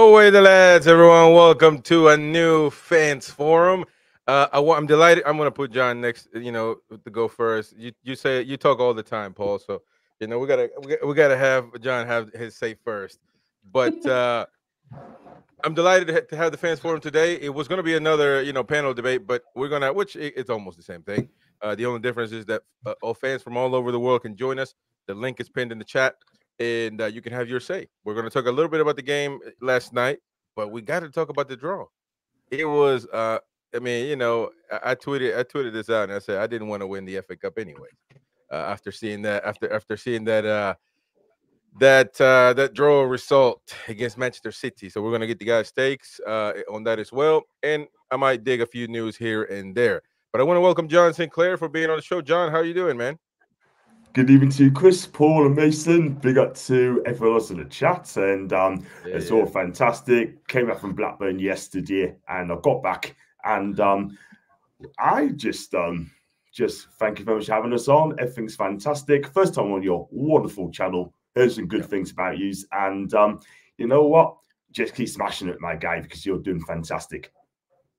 Away the lads, everyone. Welcome to a new fans forum. Uh, I I'm delighted. I'm gonna put John next. You know, to go first. You you say you talk all the time, Paul. So you know we gotta we, we gotta have John have his say first. But uh, I'm delighted to, ha- to have the fans forum today. It was gonna be another you know panel debate, but we're gonna which it- it's almost the same thing. Uh, the only difference is that uh, all fans from all over the world can join us. The link is pinned in the chat, and uh, you can have your say. We're going to talk a little bit about the game uh, last night, but we got to talk about the draw. It was, uh, I mean, you know, I, I tweeted, I tweeted this out, and I said I didn't want to win the FA Cup anyway. Uh, after seeing that, after after seeing that, uh, that uh, that draw result against Manchester City, so we're going to get the guys' stakes uh, on that as well, and I might dig a few news here and there. But I want to welcome John Sinclair for being on the show. John, how are you doing, man? Good evening to you, Chris, Paul, and Mason. Big up to everyone else in the chat, and um, Yeah, it's all fantastic. Came back from Blackburn yesterday, and I got back, and um, I just um, just thank you very much for having us on. Everything's fantastic. First time on your wonderful channel. Heard some good Yeah. things about you, and um, you know what? Just keep smashing it, my guy, because you're doing fantastic.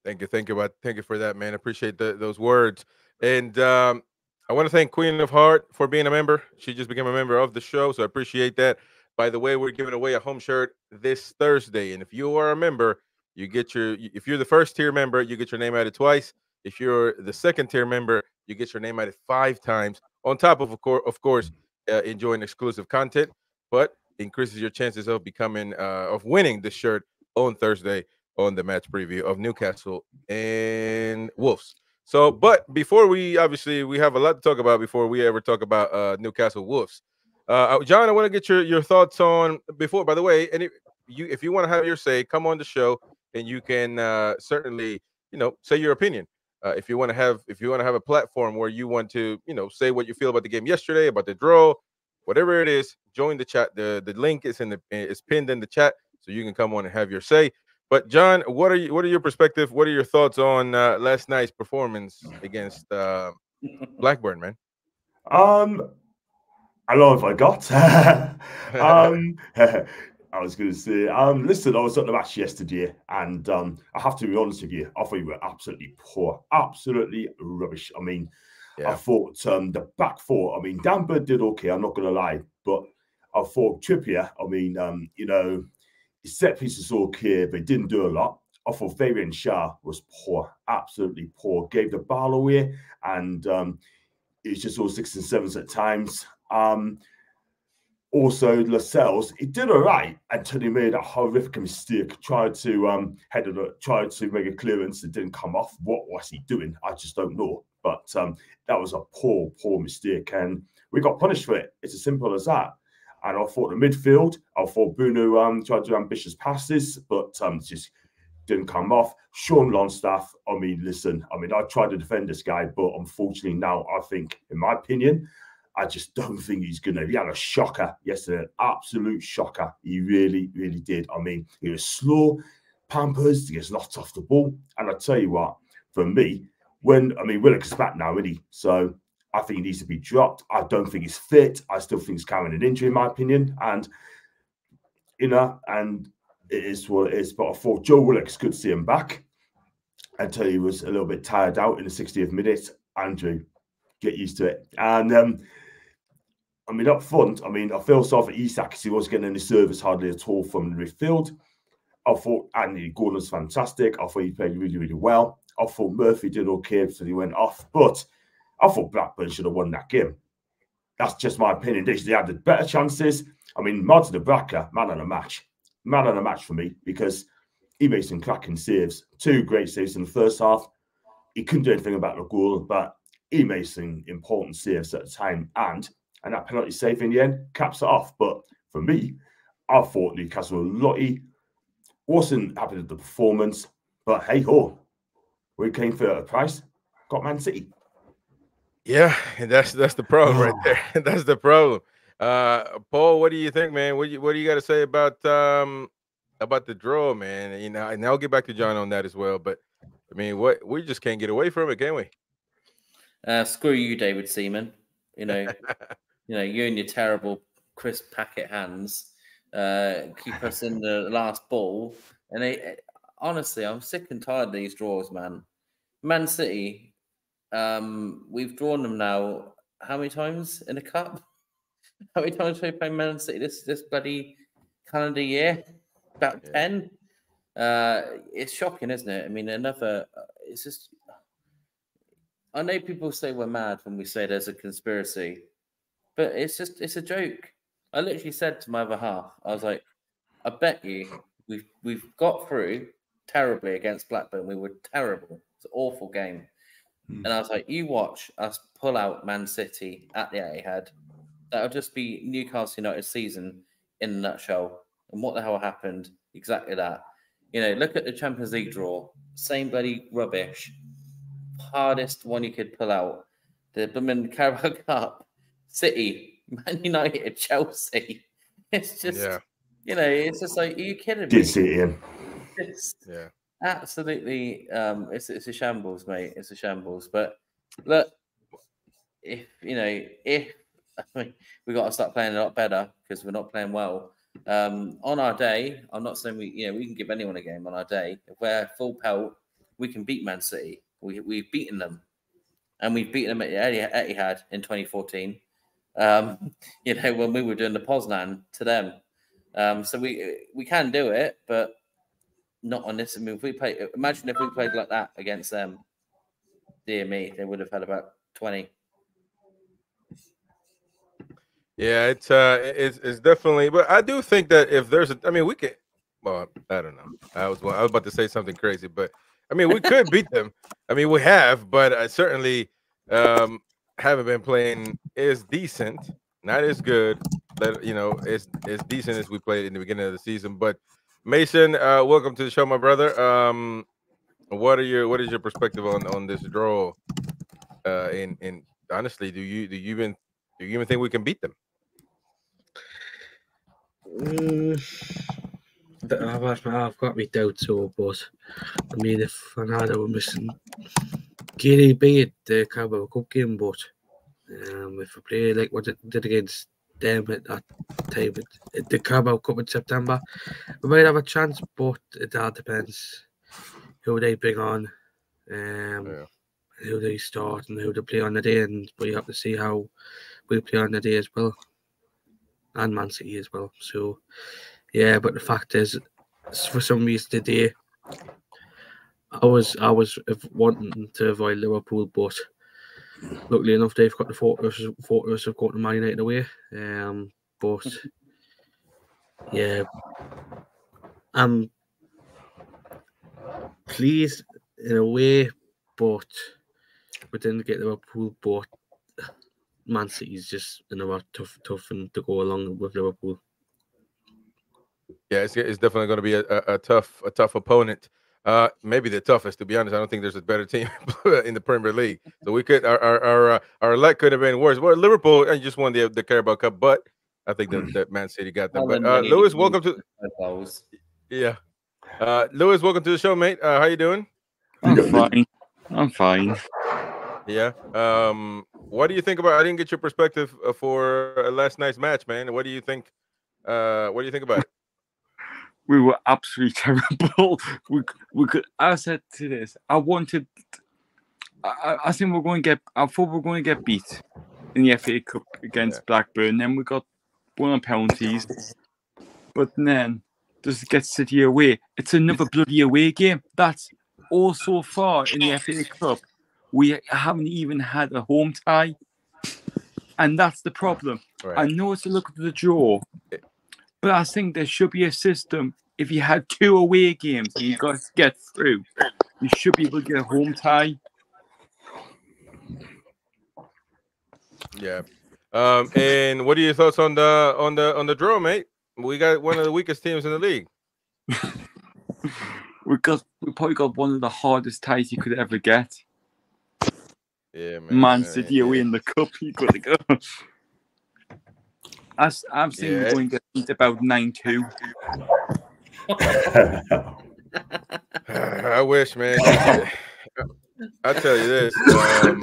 Thank you, thank you, about thank you for that, man. Appreciate the, those words, and um, I want to thank Queen of Heart for being a member. She just became a member of the show, so I appreciate that. By the way, we're giving away a home shirt this Thursday, and if you are a member, you get your. If you're the first tier member, you get your name added twice. If you're the second tier member, you get your name added five times. On top of, of course, of course, uh, enjoying exclusive content, but increases your chances of becoming uh, of winning the shirt on Thursday on the match preview of Newcastle and Wolves. So, but before we obviously we have a lot to talk about before we ever talk about uh Newcastle Wolves. Uh uh, John, I want to get your your thoughts on before by the way, and if you if you want to have your say, come on the show and you can uh certainly, you know, say your opinion. Uh, if you want to have if you want to have a platform where you want to, you know, say what you feel about the game yesterday, about the draw, whatever it is, join the chat. The the link is in the is pinned in the chat so you can come on and have your say. But John, what are you? What are your perspective? What are your thoughts on uh, last night's performance against uh, Blackburn, man? Um, I know if I got. um, I was going to say, um, listen, I was at the match yesterday, and um, I have to be honest with you, I thought you were absolutely poor, absolutely rubbish. I mean, I thought um, the back four. I mean, Dan Burn did okay. I'm not going to lie, but I thought Trippier. I mean, um, you know, set pieces okay, but he didn't do a lot. Off of Fabian Schär was poor, absolutely poor. Gave the ball away, and um, it's just all six and sevens at times. Um, also, Lascelles, he did all right until he made a horrific mistake. Tried to um, head it, tried to make a clearance. It didn't come off. What was he doing? I just don't know. But um, that was a poor, poor mistake, and we got punished for it. It's as simple as that. And I thought the midfield, I thought Bruno um, tried to do ambitious passes, but um, just didn't come off. Sean Longstaff, I mean, listen, I mean, I tried to defend this guy, but unfortunately now I think, in my opinion, I just don't think he's gonna. He had a shocker yesterday, an absolute shocker. He really, really did. I mean, he was slow, pampers, he gets knocked off the ball. And I tell you what, for me, when I mean Willock's back now, isn't he? So I think he needs to be dropped. I don't think he's fit. I still think he's carrying an injury, in my opinion. And you know, and it is what it is. But I thought Joe Willock's good to see him back until he was a little bit tired out in the 60th minute. Andrew, get used to it. And um, I mean, up front, I mean, I feel sorry for Isak because he wasn't getting any service hardly at all from the midfield. I thought Andy Gordon's fantastic. I thought he played really, really well. I thought Murphy did okay so he went off, but I thought Blackburn should have won that game. That's just my opinion. They, had the better chances. I mean, Martin Dubravka, man of the match. Man of the match for me because he made some cracking saves. Two great saves in the first half. He couldn't do anything about the goal, but he made some important saves at the time. And and that penalty save in the end caps it off. But for me, I thought Newcastle were lucky. Wasn't happy with the performance, but hey ho, we came for a price. Got Man City. Yeah, that's that's the problem right there. that's the problem. Uh, Paul, what do you think, man? What do you what do you got to say about um about the draw, man? You know, and I'll get back to John on that as well. But I mean, what we just can't get away from it, can we? Uh, screw you, David Seaman. You know, you know, you and your terrible crisp packet hands. uh, keep us in the last ball. And they, honestly, I'm sick and tired of these draws, man. Man City, um, we've drawn them now. How many times in a cup? How many times have we played Man City this this bloody calendar year? About Yeah. ten. Uh, it's shocking, isn't it? I mean, another. uh, It's just. I know people say we're mad when we say there's a conspiracy, but it's just it's a joke. I literally said to my other half, I was like, I bet you we've we've got through terribly against Blackburn. We were terrible. It's an awful game. Hmm. And I was like, you watch us pull out Man City at the Etihad. That'll just be Newcastle United season in a nutshell. And what the hell happened? Exactly that. You know, look at the Champions League draw. Same bloody rubbish. Hardest one you could pull out. The Birmingham Carabao Cup, City, Man United, Chelsea. It's just, Yeah, you know, it's just like, are you kidding me? Did see it in. It's yeah. Absolutely, um, it's it's a shambles, mate. It's a shambles. But look, if you know, if I mean, we got to start playing a lot better because we're not playing well. Um, on our day, I'm not saying we, you know, we can give anyone a game on our day. If we're full pelt, we can beat Man City. We we've beaten them, and we've beaten them at Etihad in 2014. Um, you know, when we were doing the Poznan to them. Um, so we we can do it, but not on this. I mean, if we play, imagine if we played like that against them. Dear me, they would have had about 20. Yeah, it's uh, it's it's definitely. But I do think that if there's a, I mean, we could. Well, I don't know. I was I was about to say something crazy, but I mean, we could beat them. I mean, we have, but I certainly um haven't been playing as decent, not as good. That you know, as as decent as we played in the beginning of the season. But Mason, uh, welcome to the show, my brother. Um, what are your what is your perspective on on this draw? Uh, and and honestly, do you do you even do you even think we can beat them? Mm, I've, I've got my doubts, so, but I mean, if Fernando were missing, Gary be at the Carabao Cup game, but um, if we play like what it did against them at that time, at, the Carabao Cup in September, we might have a chance, but it all depends who they bring on, um, Yeah. who they start, and who they play on the day, and we have to see how we play on the day as well and Man City as well. So, yeah, but the fact is, for some reason today, I was I was wanting to avoid Liverpool, but luckily enough, they've got the fortress fortress of got the Man United away. Um, but yeah, I'm pleased in a way, but we didn't get Liverpool. But Man City's just another tough, tough one to go along with Liverpool. Yeah, it's, it's definitely going to be a, a, a tough a tough opponent. Uh, maybe the toughest, to be honest. I don't think there's a better team in the Premier League. So we could our our our, uh, our luck could have been worse. Well, Liverpool uh, just won the the Carabao Cup, but I think that, that Man City got them. But Holland uh, Lewis, welcome to yeah. Uh, Lewis, welcome to the show, mate. Uh, how you doing? I'm fine. I'm fine. Yeah. Um, what do you think about? I didn't get your perspective uh, for uh, last night's match, man. What do you think? Uh, what do you think about it? We were absolutely terrible. We we could. I said to this. I wanted. I, I- think we're going to get. I thought we are going to get beat in the FA Cup against Yeah. Blackburn. Then we got one on penalties. But then does it get City away? It's another bloody away game. That's all so far in the FA Cup. We haven't even had a home tie, and that's the problem. I know it's a look at the draw, but I think there should be a system. If you had two away games and you got to get through, you should be able to get a home tie. Yeah. Um, and what are your thoughts on the on the on the draw, mate? We got one of the weakest teams in the league. We got we probably got one of the hardest ties you could ever get. Yeah, man. Man City yeah. away in the cup, you got to go. I, s- I'm saying Yeah. we're going to about nine two. I wish, man. I tell you this, um,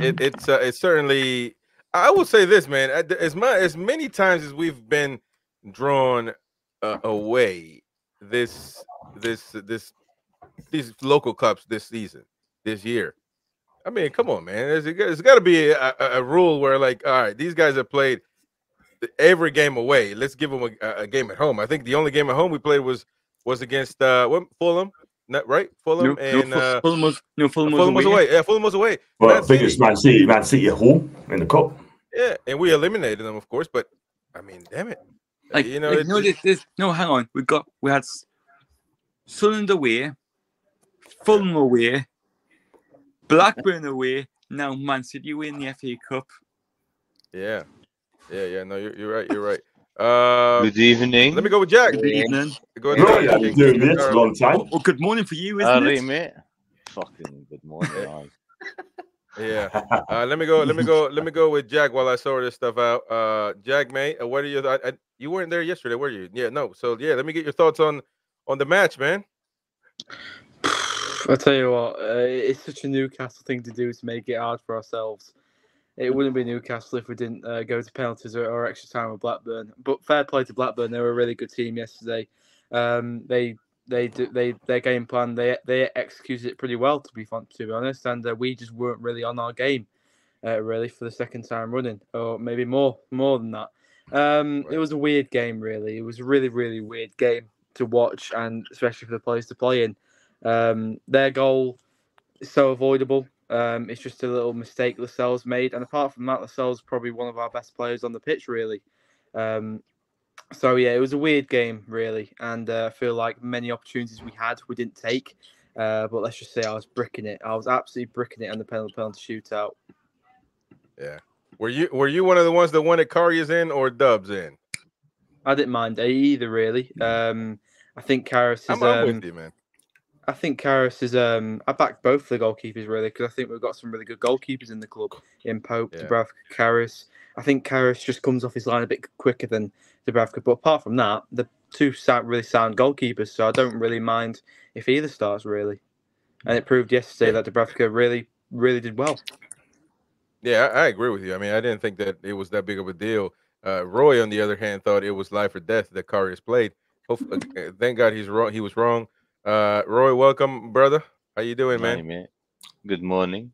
it, it's uh, it's certainly. I will say this, man. As much as many times as we've been drawn uh, away this this this these local cups this season, this year. I mean, come on, man. There's, there's got to be a, a, a, rule where, like, all right, these guys have played every game away. Let's give them a, a, game at home. I think the only game at home we played was was against uh what Fulham, not right? Fulham no, and no, uh, Fulham was no Fulham, Fulham was, was away. away. Yeah, Fulham was away. Well, Man I think it's City. Man City, Man City at home in the cup. Yeah, and we eliminated them, of course. But I mean, damn it, Like, you know, like, it's- no, this, this, no, hang on. We got we had S- Sunderland away, Fulham away, Blackburn away. Now Man City away in the FA Cup. yeah, yeah, yeah. No, you're, you're right. You're right. Uh, Good evening. let me go with Jack. Good evening. Go ahead. Right, how Jack. doing, mate? Uh, Long time. Oh, oh, good morning for you, isn't right, it? mate. Fucking good morning. Yeah. Uh, let me go. Let me go. Let me go with Jack while I sort this stuff out. Uh, Jack, mate, uh, what are you? I, I, you weren't there yesterday, were you? Yeah, no. So yeah, let me get your thoughts on on the match, man. I tell you what, uh, it's such a Newcastle thing to do to make it hard for ourselves. It wouldn't be Newcastle if we didn't uh, go to penalties or, or extra time with Blackburn. But fair play to Blackburn; they were a really good team yesterday. Um, they they do, they their game plan they they executed it pretty well to be fun, to be honest, and uh, we just weren't really on our game, uh, really for the second time running, or maybe more more than that. Um, Right. It was a weird game, really. It was a really really weird game to watch, and especially for the players to play in. Um, their goal is so avoidable. Um, it's just a little mistake Lascelles made, and apart from that, Lascelles is probably one of our best players on the pitch, really. Um, so yeah, it was a weird game, really, and uh, I feel like many opportunities we had we didn't take. Uh, but let's just say I was bricking it. I was absolutely bricking it on the penalty penalty shootout. Yeah. Were you were you one of the ones that wanted Karius in or Dubs in? I didn't mind either, really. Um, I think Karius is. I'm, I'm um, with you, man. I think Karius is. Um, I back both the goalkeepers really because I think we've got some really good goalkeepers in the club. In Pope, Yeah. Dubravka, Karius. I think Karius just comes off his line a bit quicker than Dubravka. But apart from that, the two sound really sound goalkeepers, so I don't really mind if either starts really. And it proved yesterday that Dubravka really, really did well. Yeah, I, I agree with you. I mean, I didn't think that it was that big of a deal. Uh, Roy, on the other hand, thought it was life or death that Karius played. Hopefully, uh, thank God he's wrong. He was wrong. Uh, Roy, welcome, brother. How you doing, Aye, man? mate. Good morning.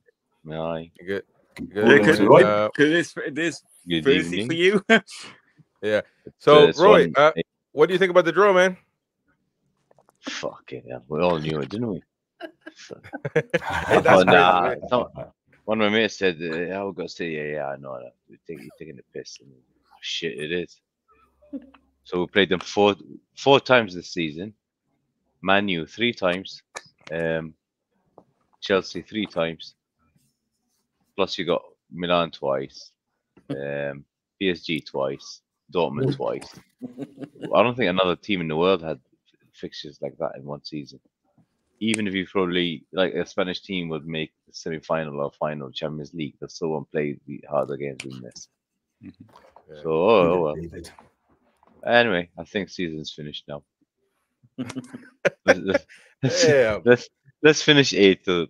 Aye. Good. Yeah, Good. cause- Roy? Uh, Because it's this Good evening. for you. Yeah. So, This Roy, one- uh, what do you think about the draw, man? Fuck it. Yeah. We all knew it, didn't we? Hey, oh, nah. some- one of my mates said, uh, "Yeah, we're gonna say, yeah, yeah, I know that. You think you're taking the piss." And, shit, it is. So we played them four four times this season. Man U three times. Um, Chelsea three times. Plus you got Milan twice. Um, PSG twice. Dortmund twice. I don't think another team in the world had fixtures like that in one season. Even if you probably like a Spanish team would make the semi-final or final Champions League, they still won't play the harder games than this. Yeah. So oh, oh well. David. Anyway, I think season's finished now. Let's, let's- let's- let's finish eighth. uh,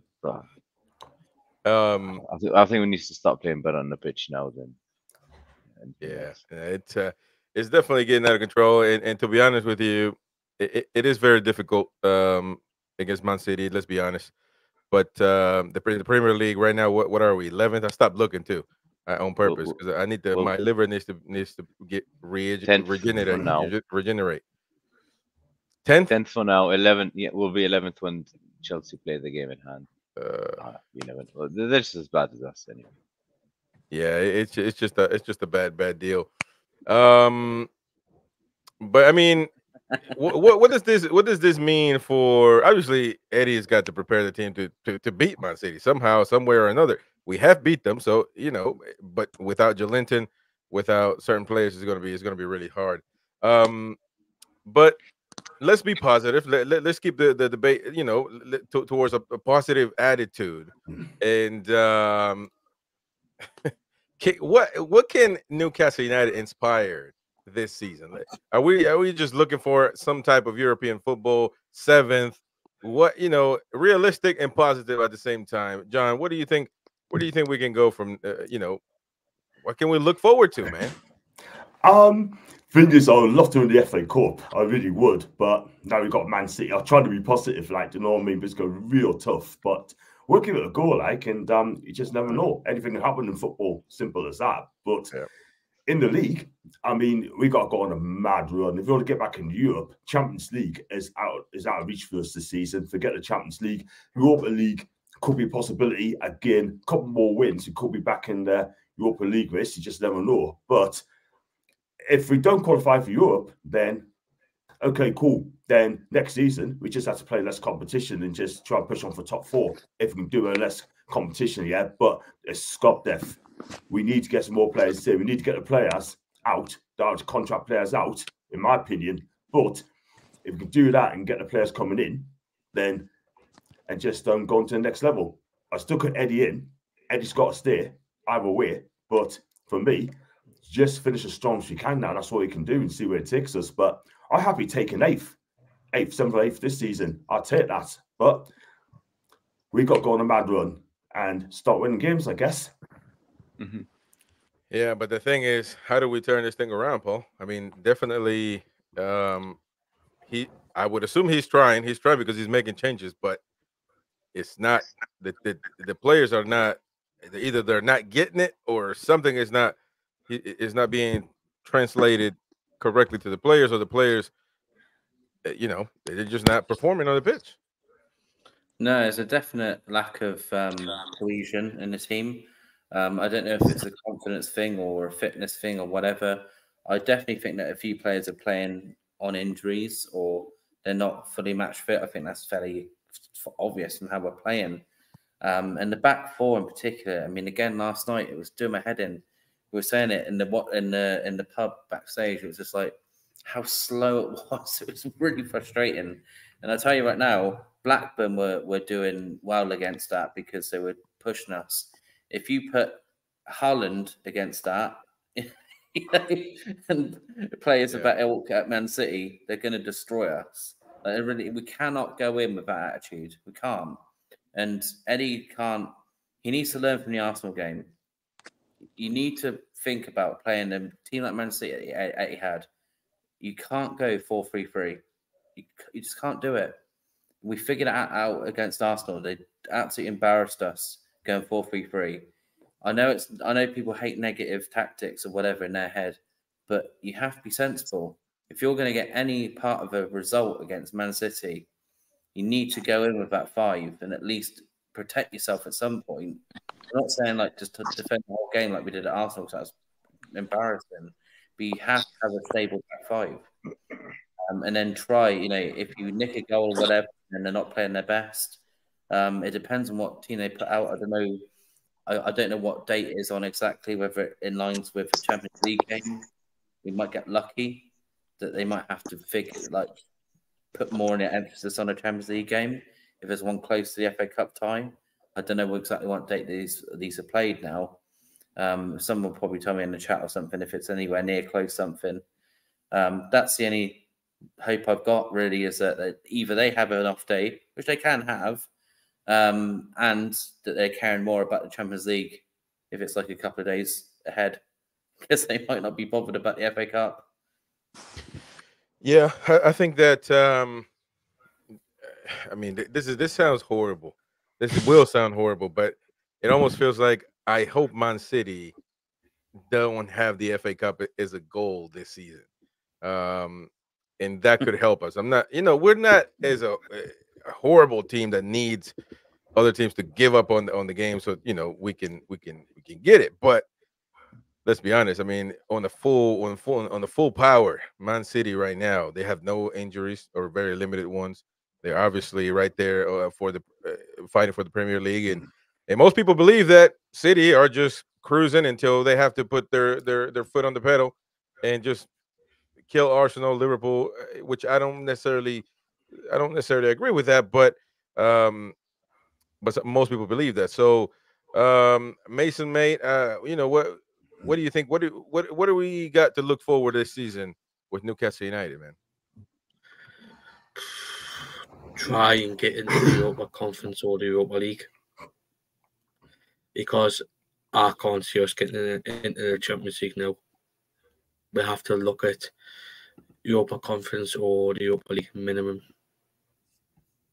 Um, I, th- I think we need to start playing better on the pitch now. Then. anything yeah, it's uh, it's definitely getting out of control. And, and to be honest with you, it, it- is very difficult um, against Man City. Let's be honest. But um, the, the Premier League right now, what what are we? Eleventh. I stopped looking too, uh, on purpose because I need to. well, my liver needs to needs to get re- 10th regenerate. now. Regenerate. Tenth. Tenth for now. Eleven. Yeah, will be eleventh when Chelsea play the game in hand. Uh, Ah, you never know. They're just as bad as us anyway. Yeah, it's it's just a it's just a bad bad deal. Um, but I mean, what, what what does this what does this mean for? Obviously, Eddie has got to prepare the team to to, to beat Man City somehow, somewhere or another. We have beat them, so you know, but without Joelinton, without certain players, it's gonna be it's gonna be really hard. Um, but let's be positive. Let, let, us keep the, the debate, you know, to, towards a, a positive attitude. And um, can, what what can Newcastle United inspire this season? Are we are we just looking for some type of European football seventh? What you know, realistic and positive at the same time. John, what do you think? What do you think we can go from? Uh, you know, what can we look forward to, man? Um, Thing is, I would love to win the FA Cup. I really would. But now we've got Man City. I'll try to be positive, like, you know what I mean? But it's going real tough. But we'll give it a go, like, and um, you just never know. Anything can happen in football, simple as that. But Yeah. in the league, I mean, we got to go on a mad run. If we want to get back in Europe, Champions League is out is out of reach for us this season. Forget the Champions League. Europa League could be a possibility. Again, couple more wins, you could be back in the Europa League race. You just never know. But if we don't qualify for Europe, then okay, cool. Then next season we just have to play less competition and just try and push on for top four. If we can do a less competition, yeah. But it's Scott Death. We need to get some more players here. We need to get the players out, the contract players out, in my opinion. But if we can do that and get the players coming in, then and just um, go on to the next level. I still put Eddie in. Eddie's got to stay either way. But for me, just finish as strong as we can now. That's all we can do and see where it takes us. But I'm happy taking eighth, eighth, seventh, eighth this season. I'll take that. But we got to go on a mad run and start winning games, I guess. Yeah, but the thing is, how do we turn this thing around, Paul? I mean, definitely, um, he. I would assume he's trying. He's trying because he's making changes, but it's not the the, the players are not either they're not getting it or something is not i- i- is not being translated correctly to the players or the players, uh, you know, they're just not performing on the pitch. No, there's a definite lack of um, cohesion in the team. Um, I don't know if it's a confidence thing or a fitness thing or whatever. I definitely think that a few players are playing on injuries or they're not fully match fit. I think that's fairly obvious from how we're playing. Um, and the back four in particular. I mean, again, last night it was doing my head in. We were saying it in the what in the in the pub backstage. It was just like how slow it was. It was really frustrating. And I tell you right now, Blackburn were, were doing well against that because they were pushing us. If you put Haaland against that, you know, and players Yeah. that ilk at Man City, they're going to destroy us. Like, really, we cannot go in with that attitude. We can't. And Eddie can't. He needs to learn from the Arsenal game. You need to think about playing a team like Man City at Etihad. You can't go 4 3 3. You, you just can't do it. We figured it out out against Arsenal. They absolutely embarrassed us going 4 3 3. I know it's I know people hate negative tactics or whatever in their head, but you have to be sensible. If you're going to get any part of a result against Man City, you need to go in with that five and at least protect yourself at some point. I'm not saying like just to defend the whole game like we did at Arsenal, 'cause that's embarrassing. But you have to have a stable back five. Um, and then try, you know, if you nick a goal or whatever, and they're not playing their best, um, it depends on what team they put out. I don't know. I, I don't know what date is on exactly, whether it in lines with the Champions League game. We might get lucky that they might have to figure like put more in emphasis on a Champions League game if there's one close to the FA Cup tie. I don't know exactly what date these these are played now. Um, someone will probably tell me in the chat or something if it's anywhere near close something. Um, that's the only hope I've got really is that, either they have an off day, which they can have, um, and that they're caring more about the Champions League if it's like a couple of days ahead, because they might not be bothered about the FA Cup. Yeah, I, I think that. Um, I mean, this is this sounds horrible. This will sound horrible, but it almost feels like I hope Man City don't have the FA Cup as a goal this season, um, and that could help us. I'm not, you know, we're not as a, a horrible team that needs other teams to give up on the, on the game, so you know we can we can we can get it, but let's be honest. I mean, on the full on full on the full power, Man City right now they have no injuries or very limited ones. They're obviously right there uh, for the uh, fighting for the Premier League, and and most people believe that City are just cruising until they have to put their their their foot on the pedal and just kill Arsenal, Liverpool, uh, which I don't necessarily I don't necessarily agree with that, but um, but most people believe that. So um, Mason, mate, uh, you know what what do you think? What do what what do we got to look forward this season with Newcastle United, man? Try and get into the Europa Conference or the Europa League because I can't see us getting into the Champions League now. we have to look at Europa Conference or the Europa League minimum.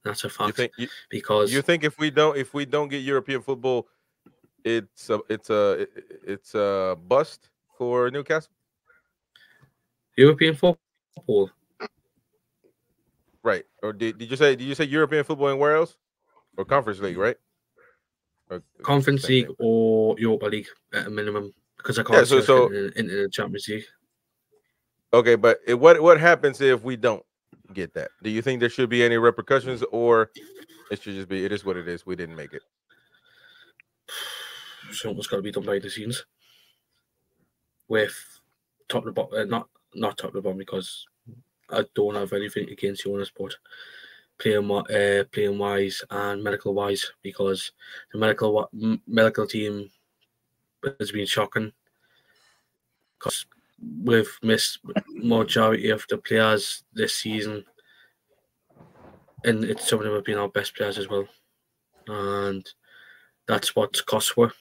That's a You fact think you, because you think if we don't if we don't get European football, it's a it's a it's a bust for Newcastle? European football, Right. Or did, did you say did you say European football and where else? Or Conference League, right? Or- Conference League thing. or Europa League at a minimum because I can't so- so- getting in- into the Champions League. Okay, but it, what what happens if we don't get that? Do you think there should be any repercussions, or it should just be it is what it is? We didn't make it. Something's got to be done behind the scenes with top to bottom, uh, not not top to bottom because I don't have anything against owners, but playing uh, playing wise and medical wise because the medical medical team has been shocking. Because we've missed majority of the players this season, and it's some of them have been our best players as well, and that's what costs were.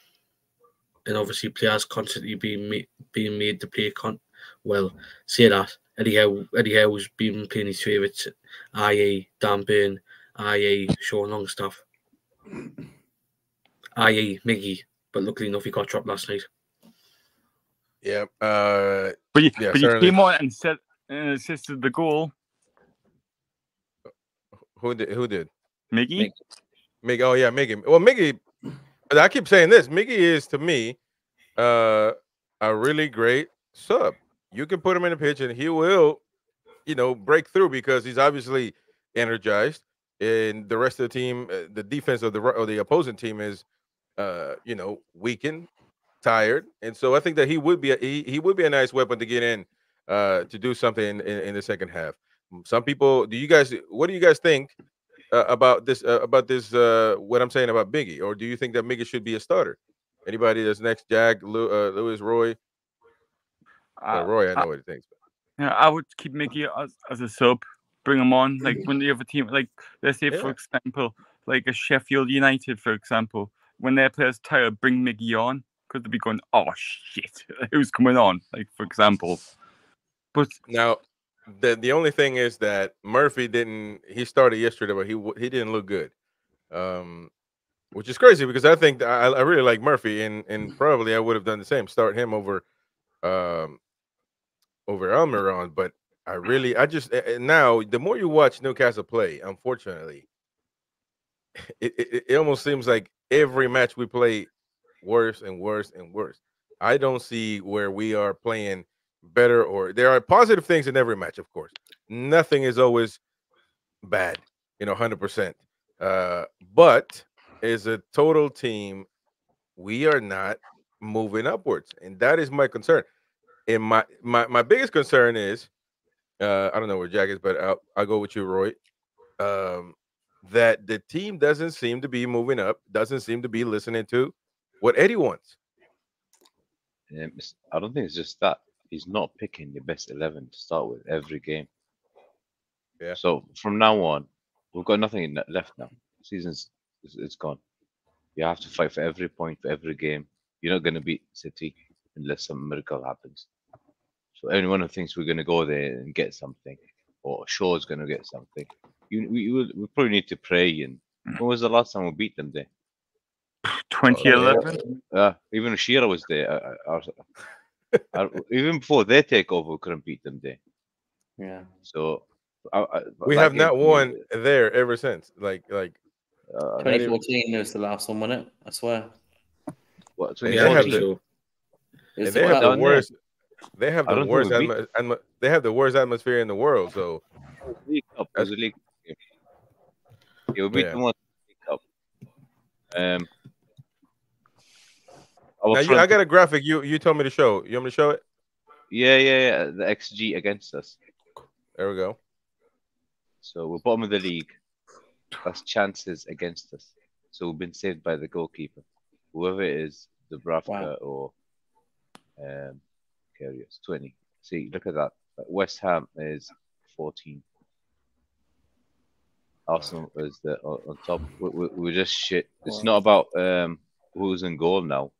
And obviously players constantly being made, being made to play con well say that Eddie Howe Eddie Howe's been playing his favourites i.e. Dan Burn i.e. Sean Longstaff i.e. Miggy but luckily enough he got dropped last night Yeah. Uh, But you, Yeah, but you came on and said and assisted the goal, who did? Who did? Miggy. Mig- Miggy. Oh yeah, Miggy. Well, Miggy. I keep saying this. Miggy is to me uh, a really great sub. You can put him in the pitch and he will, you know, break through because he's obviously energized, and the rest of the team, uh, the defense of the or the opposing team is, uh, you know, weakened, tired, and so I think that he would be a, he, he would be a nice weapon to get in uh, to do something in, in, the second half. Some people, do you guys? What do you guys think uh, about this? Uh, about this? Uh, what I'm saying about Miggy, or do you think that Miggy should be a starter? Anybody that's next? Jag, Lew, uh, Roy, Roy. I know what he thinks. Yeah, I would keep Mickey as, as a sub, bring him on. Like when the other team, like let's say for example, like a Sheffield United, for example, when their players tired, bring Mickey on because they'll be going, oh shit, who's coming on? Like for example, but Now, the the only thing is that Murphy didn't. He started yesterday, but he he didn't look good, um, which is crazy because I think I, I really like Murphy, and and probably I would have done the same. Start him over, um, over Almiron, but I really I just now the more you watch Newcastle play, unfortunately, it, it it almost seems like every match we play worse and worse and worse. I don't see where we are playing better or there are positive things in every match, of course. Nothing is always bad, you know, 100%. Uh, but as a total team, we are not moving upwards. And that is my concern. And my my, my biggest concern is uh, I don't know where Jack is, but I'll, I'll go with you, Roy. Um, that the team doesn't seem to be moving up, doesn't seem to be listening to what Eddie wants. I don't think it's just that. He's not picking the best 11 to start with every game. Yeah. So from now on, we've got nothing left now. Season's it's, it's gone. You have to fight for every point for every game. You're not going to beat City unless some miracle happens. So anyone who thinks we're going to go there and get something, or Shaw's going to get something, you we, we, we probably need to pray. And when was the last time we beat them there? 2011. Uh, even if Shearer was there, uh, uh, uh, uh, even before their takeover, we couldn't beat them there. Yeah. So I, I, We have not won there ever since. Like like Uh, 2014 was the last one, wasn't it? I swear. what, They yeah, I have the- so. It and was they the have the worst. They have the worst. we Atmo- atmo- they have the worst atmosphere in the world. So League Cup. Was a league game. Yeah, we beat Yeah. them once the League Cup. Um, now you, I got a graphic. You you told me to show. You want me to show it? yeah, yeah, yeah. The XG against us. There we go. So we're bottom of the league. That's chances against us. So we've been saved by the goalkeeper, whoever it is, Dubravka Wow. or um, Karius, 20. See, look at that. West Ham is 14. Arsenal is the on, on top. We, we, we're just shit. It's not about um, who's in goal now.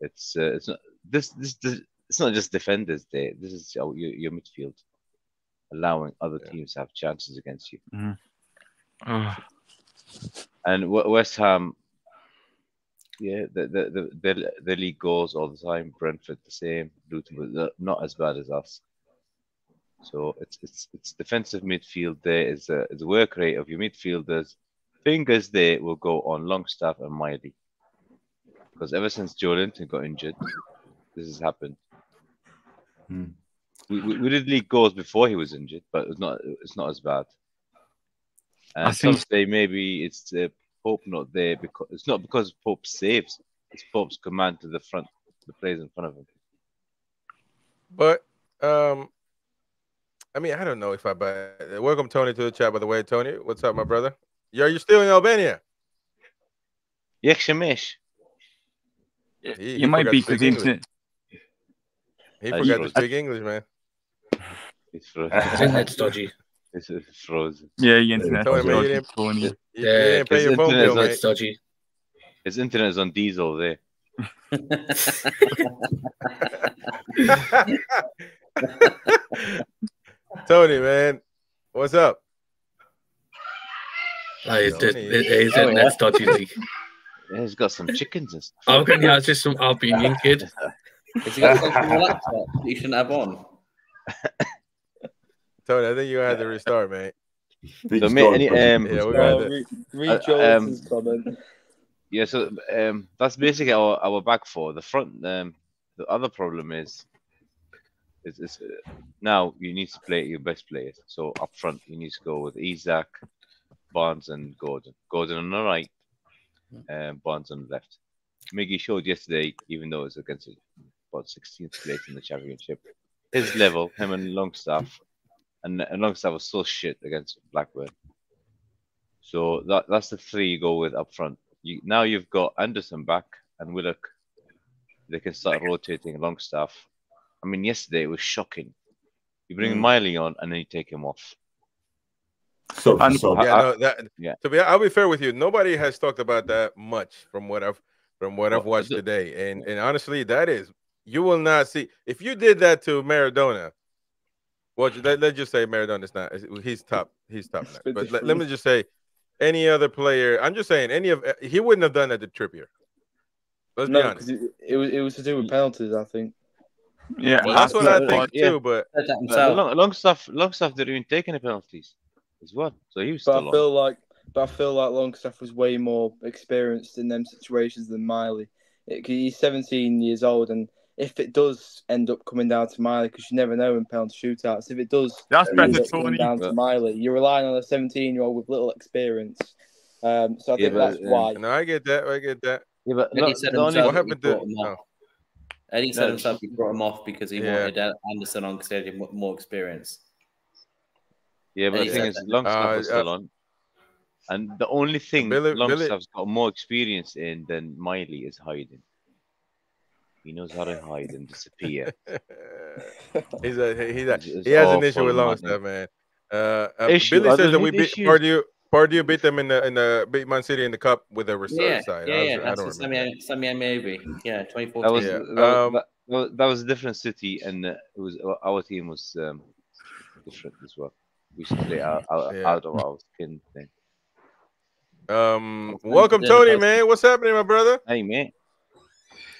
It's uh, it's not this this this it's not just defenders there. This is your, your your midfield, allowing other Yeah. teams to have chances against you. Oh, And W- West Ham, yeah, the the the, the, the league goals all the time. Brentford the same. Luton, but not as bad as us. So it's it's it's defensive midfield. There is a is a work rate of your midfielders. Fingers there will go on Longstaff and Miley. Because ever since Joelinton got injured, this has happened. Hmm. We, we, we did league goals before he was injured, but it's not it's not as bad. And I some think- say maybe it's uh, Pope not there because it's not because Pope saves, it's Pope's command to the front, the players in front of him. But um, I mean, I don't know if I buy. Welcome Tony to the chat. By the way, Tony, what's up, my brother? Yeah, you still in Albania? Yekshemesh. He- he you might be to because English. internet. He Uh, forgot to speak English, man. It's His frozen. dodgy. It's it's frozen. Yeah, your internet. Tony, is you dodgy, didn't- Tony. You, you Yeah, didn't pay his your phone internet bill, is mate. Internet's dodgy. His internet is on diesel there. Tony, man, what's up? Ah, like, his, Tony. his, his Oh, internet's dodgy. Like. Yeah, he's got some chickens and stuff. I'm going to just some Albanian kid. Has he got something on the laptop that you shouldn't have on? Tony, I think you had to restart, mate. So, he's mate, any, um, Yeah, we Uh, got it. read read um, comment. Yeah, so um, that's basically our, our back four. The front, um, the other problem is, is, is uh, now you need to play your best players. So up front, you need to go with Isak, Barnes, and Gordon. Gordon on the right, and Barnes on the left. Miggy showed yesterday, even though it's against about 16th place in the championship, his level, him and Longstaff, and, and Longstaff was so shit against Blackburn. So that that's the three you go with up front. You, now you've got Anderson back and Willock. They can start rotating Longstaff. I mean, yesterday it was shocking. You bring Mm. Miley on and then you take him off. So, And- sub. Yeah, I- no, that. yeah. To be, I'll be fair with you. Nobody has talked about that much from what I've from what I've watched the- today, and and honestly, that is you will not see if you did that to Maradona. Well, let, let's just say Maradona's not. He's top. He's top. But let, let me just say, any other player. I'm just saying, any of eh, he wouldn't have done that to Trippier. Let's be honest. because it, it was it was to do with penalties, I think. Yeah, Well, that's what I think yeah. too. But Said that But himself. long, Longstaff, Longstaff didn't even take any penalties as well. So he was But still I on. feel like, but I feel like Longstaff was way more experienced in them situations than Miley. It, 'cause he's 17 years old, and if it does end up coming down to Miley, because you never know in penalty shootouts, if it does that's end better, up coming Tony. down to Miley, you're relying on a 17 year old with little experience. Um, so I Yeah, think but, that's um, why. no, I get that. I get that. Yeah, but Eddie no, said the himself What he happened to? brought him oh. off. Eddie said No, himself he brought him off because he Yeah. wanted Anderson on because he had more experience. yeah, but Eddie the thing is, that. Longstaff was Uh, still on. And the only thing Billy- Billy- Longstaff's got more experience in than Miley is hiding. He knows how to hide and disappear. he's a he's a, It's- it's he has an issue with man. Longstaff, man. Uh, uh, Issue? Billy says that we beat issues. Pardew. Pardew beat them in the in the beat Man City in the cup with a reserve Yeah, side. yeah, I, yeah. was- I That's don't the remember. Sami Sami maybe. Yeah, 2014. That was, Yeah, that, was- um, that, that was- that was a different city, and uh, it was our team was um, different as well. We used to play out, out, Yeah. out of our skin thing. Um, welcome, Tony, man. What's happening, my brother? Hey, mate.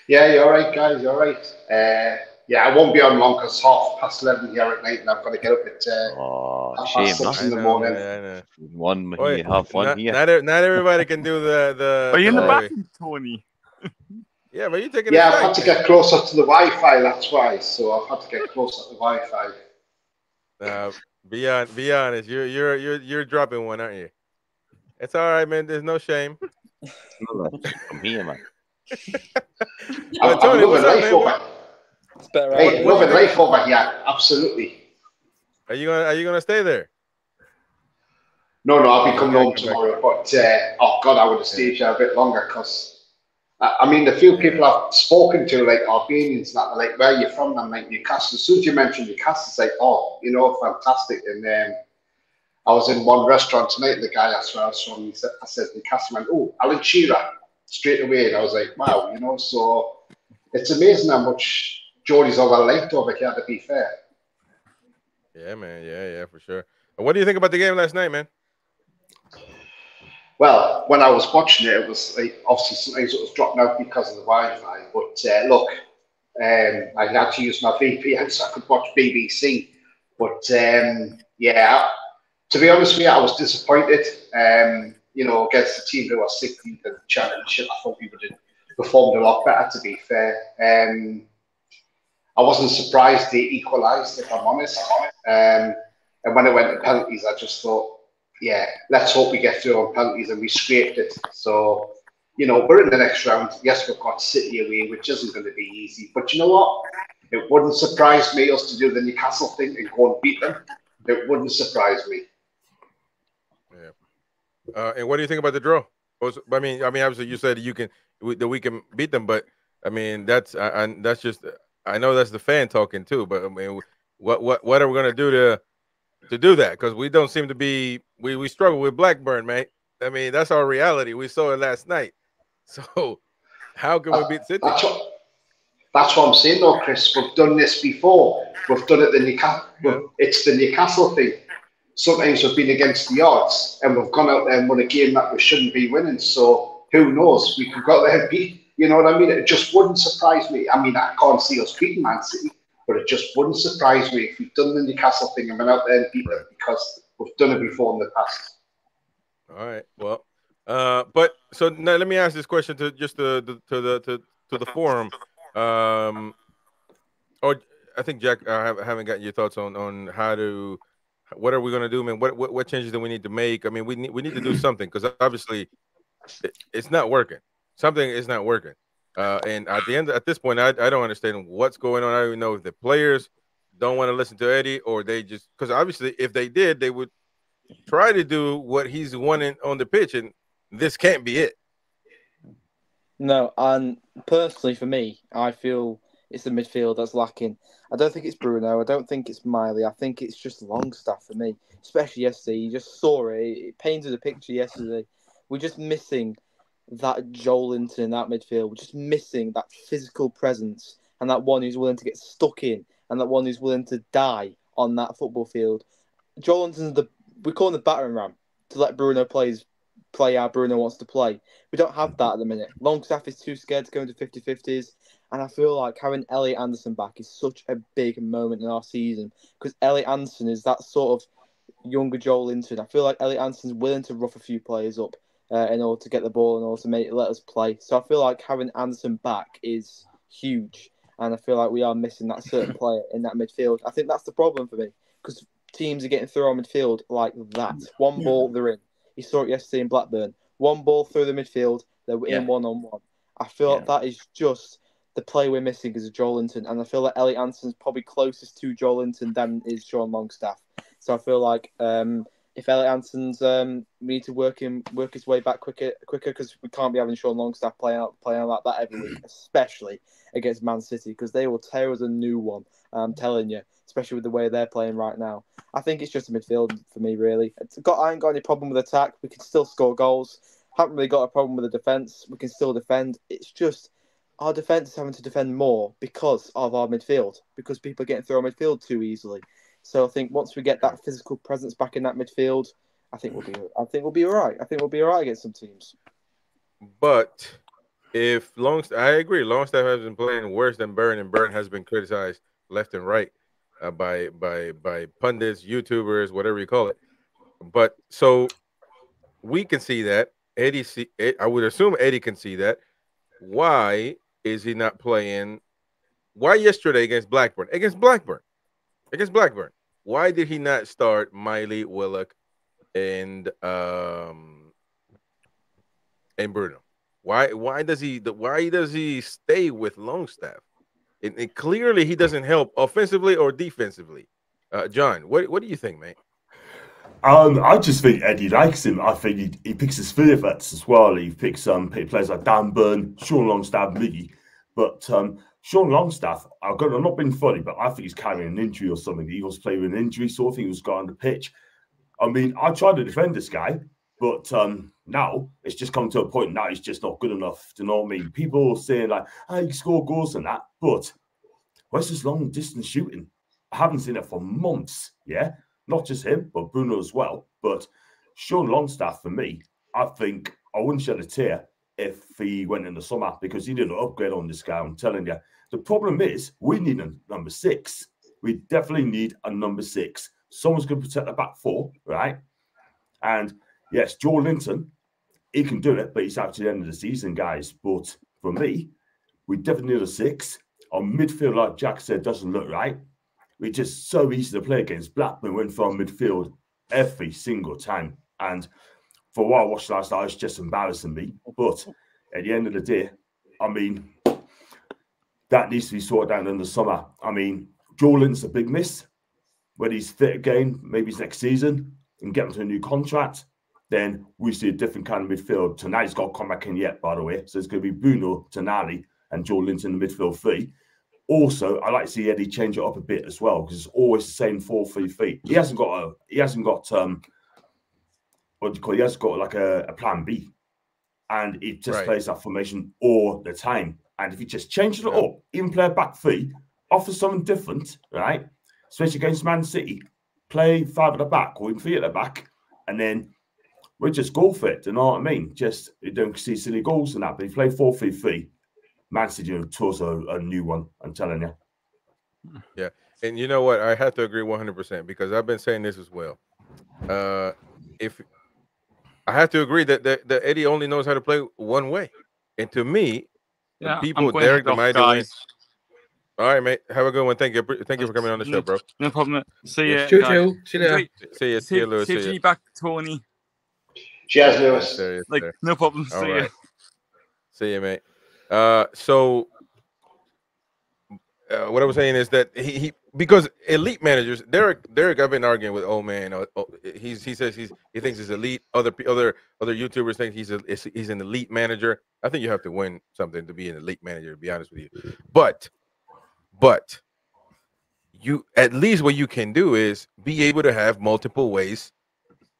Yeah, you all right, guys? You all right? Uh, yeah, I won't be on long because half past 11 here at night and I've got to get up at uh, Oh, half shame, past six in the know, morning. man, I know. one Oi, here, half one not, here. not, not everybody can do the the. Are you in the the- bathroom, Tony? Yeah, but you taking Yeah, I've had to get closer to the Wi Fi, that's why. So I've had to get closer to the Wi Fi. Uh, be on, be honest. You're you're you're you're dropping one, aren't you? It's all right, man. There's no shame. From here, man. I'm, Tony, I'm what's loving up, life over It's better out Hey, there. what loving you think? life over here. Absolutely. Are you gonna Are you gonna stay there? No, no, I'll be coming Okay, home come back. tomorrow. But uh, oh god, I would have stayed here a bit longer because I, I mean the few people I've spoken to, like Albanians, that, they're like, where are you from? I'm like Newcastle. As soon as you mentioned Newcastle, it's like, oh, you know, fantastic. And then I was in one restaurant tonight, and the guy asked where I was from. He said, I said Newcastle, and oh, Alan Shearer, straight away. And I was like, wow, you know, so it's amazing how much all well liked over here. To be fair. Yeah, man. Yeah, yeah, for sure. And what do you think about the game last night, man? Well, when I was watching it, it was like, obviously sometimes it was dropping out because of the Wi-Fi. But uh, look, um, I had to use my VPN so I could watch BBC. But um, yeah, to be honest with you, I was disappointed. Um, you know, against the team who was 16th in the championship, I thought we would have performed a lot better. To be fair, um, I wasn't surprised they equalised. If I'm honest, um, and when it went to penalties, I just thought yeah, let's hope we get through on penalties and we scraped it. So, you know, we're in the next round. Yes, we've got City away, which isn't going to be easy. But you know what? It wouldn't surprise me us to do the Newcastle thing and go and beat them. It wouldn't surprise me. Uh, and what do you think about the draw? I mean, I mean, obviously, you said you can that we can beat them, but I mean, that's I, I that's just I know that's the fan talking too. But I mean, what what what are we gonna do to to do that because we don't seem to be we we struggle with Blackburn, mate. I mean, that's our reality. We saw it last night. So how can we beat City? That's what, that's what I'm saying, though, Chris. We've done this before. We've done it the Newcastle. Yeah. It's the Newcastle thing. Sometimes we've been against the odds, and we've gone out there and won a game that we shouldn't be winning. So who knows? We could go there and beat. You know what I mean? It just wouldn't surprise me. I mean, I can't see us beating Man City, but it just wouldn't surprise me if we've done the Newcastle thing and went out there and beat them because we've done it before in the past. All right. Well, uh, but so now let me ask this question to just to, to, to the to, to the forum. Um, or I think Jack, I haven't gotten your thoughts on on how to what are we going to do, man? What, what what changes do we need to make? I mean, we need we need to do something because obviously it, it's not working. Something is not working. Uh, and at the end, at this point, I, I don't understand what's going on. I don't even know if the players don't want to listen to Eddie or they just because obviously, if they did, they would try to do what he's wanting on the pitch, and this can't be it. No, and personally, for me, I feel it's the midfield that's lacking. I don't think it's Bruno. I don't think it's Miley. I think it's just Longstaff for me, especially yesterday. You just saw it. It painted a picture yesterday. We're just missing that Joelinton in that midfield. We're just missing that physical presence and that one who's willing to get stuck in and that one who's willing to die on that football field. Joelinton's the we call him the battering ram to let Bruno plays play how Bruno wants to play. We don't have that at the minute. Longstaff is too scared to go into 50-50s. And I feel like having Elliot Anderson back is such a big moment in our season because Elliot Anderson is that sort of younger Joelinton. I feel like Elliot Anderson's willing to rough a few players up uh, in order to get the ball and also make let us play. So I feel like having Anderson back is huge, and I feel like we are missing that certain player in that midfield. I think that's the problem for me because teams are getting through our midfield like that. One ball, they're in. You saw it yesterday in Blackburn. One ball through the midfield, they're in one on one. I feel yeah. like that is just the play we're missing is a Joelinton, and I feel like Elliot Anderson's probably closest to Joelinton than is Sean Longstaff. So I feel like um, if Elliot Anderson's um, we need to work him work his way back quicker quicker because we can't be having Sean Longstaff playing out playing out like that every week, especially against Man City because they will tear us a new one. I'm telling you, especially with the way they're playing right now. I think it's just a midfield for me really. It's got I ain't got any problem with attack. We can still score goals. Haven't really got a problem with the defense. We can still defend. It's just our defense is having to defend more because of our midfield because people are getting through our midfield too easily. So I think once we get that physical presence back in that midfield, I think we'll be I think we'll be all right. I think we'll be all right against some teams. But if Longstaff, I agree, Longstaff has been playing worse than Burn, and Burn has been criticized left and right uh, by by by pundits, YouTubers, whatever you call it. But so we can see that Eddie. See, I would assume Eddie can see that. Why is he not playing? Why yesterday against Blackburn? Against Blackburn, against Blackburn. Why did he not start Miley, Willock, and um and Bruno? Why why does he why does he stay with Longstaff? It clearly he doesn't help offensively or defensively. Uh, John, what what do you think, mate? Um, I just think Eddie likes him. I think he, he picks his favourites as well. He picks um players like Dan Burn, Sean Longstaff, me. But um, Sean Longstaff, I've, got, I'm not being funny, but I think he's carrying an injury or something. The Eagles play with an injury, so I think he was going on the pitch. I mean, I tried to defend this guy, but um, now it's just come to a point now he's just not good enough. Do you know what I mean? People saying like, "I oh, he score goals and that," but Where's his long distance shooting? I haven't seen it for months. Yeah, not just him, but Bruno as well. But Sean Longstaff, for me, I think I wouldn't shed a tear if he went in the summer because he did an upgrade on this guy. I'm telling you. The problem is we need a number six. We definitely need a number six. Someone's going to protect the back four, right? And yes, Joelinton, he can do it, but he's out to the end of the season, guys. But for me, we definitely need a six. Our midfield, like Jack said, doesn't look right. We're just so easy to play against. Blackburn went from midfield every single time. And for what I watched last night, it's just embarrassing me. But at the end of the day, I mean, that needs to be sorted out in the summer. I mean, Joelinton's a big miss. When he's fit again, maybe it's next season, and get him to a new contract, then we see a different kind of midfield. Tonali's got to come back in yet, by the way. So it's going to be Bruno, Tonali, and Joelinton in the midfield three. Also, I like to see Eddie change it up a bit as well because it's always the same four three feet. He hasn't got a he hasn't got um what do you call it? he has got like a, a plan B. And he just Right. plays that formation all the time. And if he just changes it up, even play a back three, offer something different, right? Especially against Man City, play five at the back or even three at the back, and then we just go for it. Do You know what I mean? Just you don't see silly goals and that. But if you play 4 3 3, Man City will toss a, a new one, I'm telling you. Yeah, and you know what? I have to agree 100% because I've been saying this as well. Uh, if I have to agree that, that, that Eddie only knows how to play one way. And to me, the Yeah, people, Derek, the off, mighty guys. All right, mate. Have a good one. Thank you. Thank you for coming on the show, bro. No problem. See Yeah. ya. Choo choo. See you See you. See you, Lewis. See you. back, Tony. Cheers, Lewis. sir, Like, sir. no problem. All See ya. right. See you, mate. Uh, so uh, what I was saying is that he, he because elite managers, Derek, Derek, I've been arguing with old man. uh, oh, he's he says he's he thinks he's elite. Other other other YouTubers think he's a he's an elite manager. I think you have to win something to be an elite manager. To be honest with you, but but you at least what you can do is be able to have multiple ways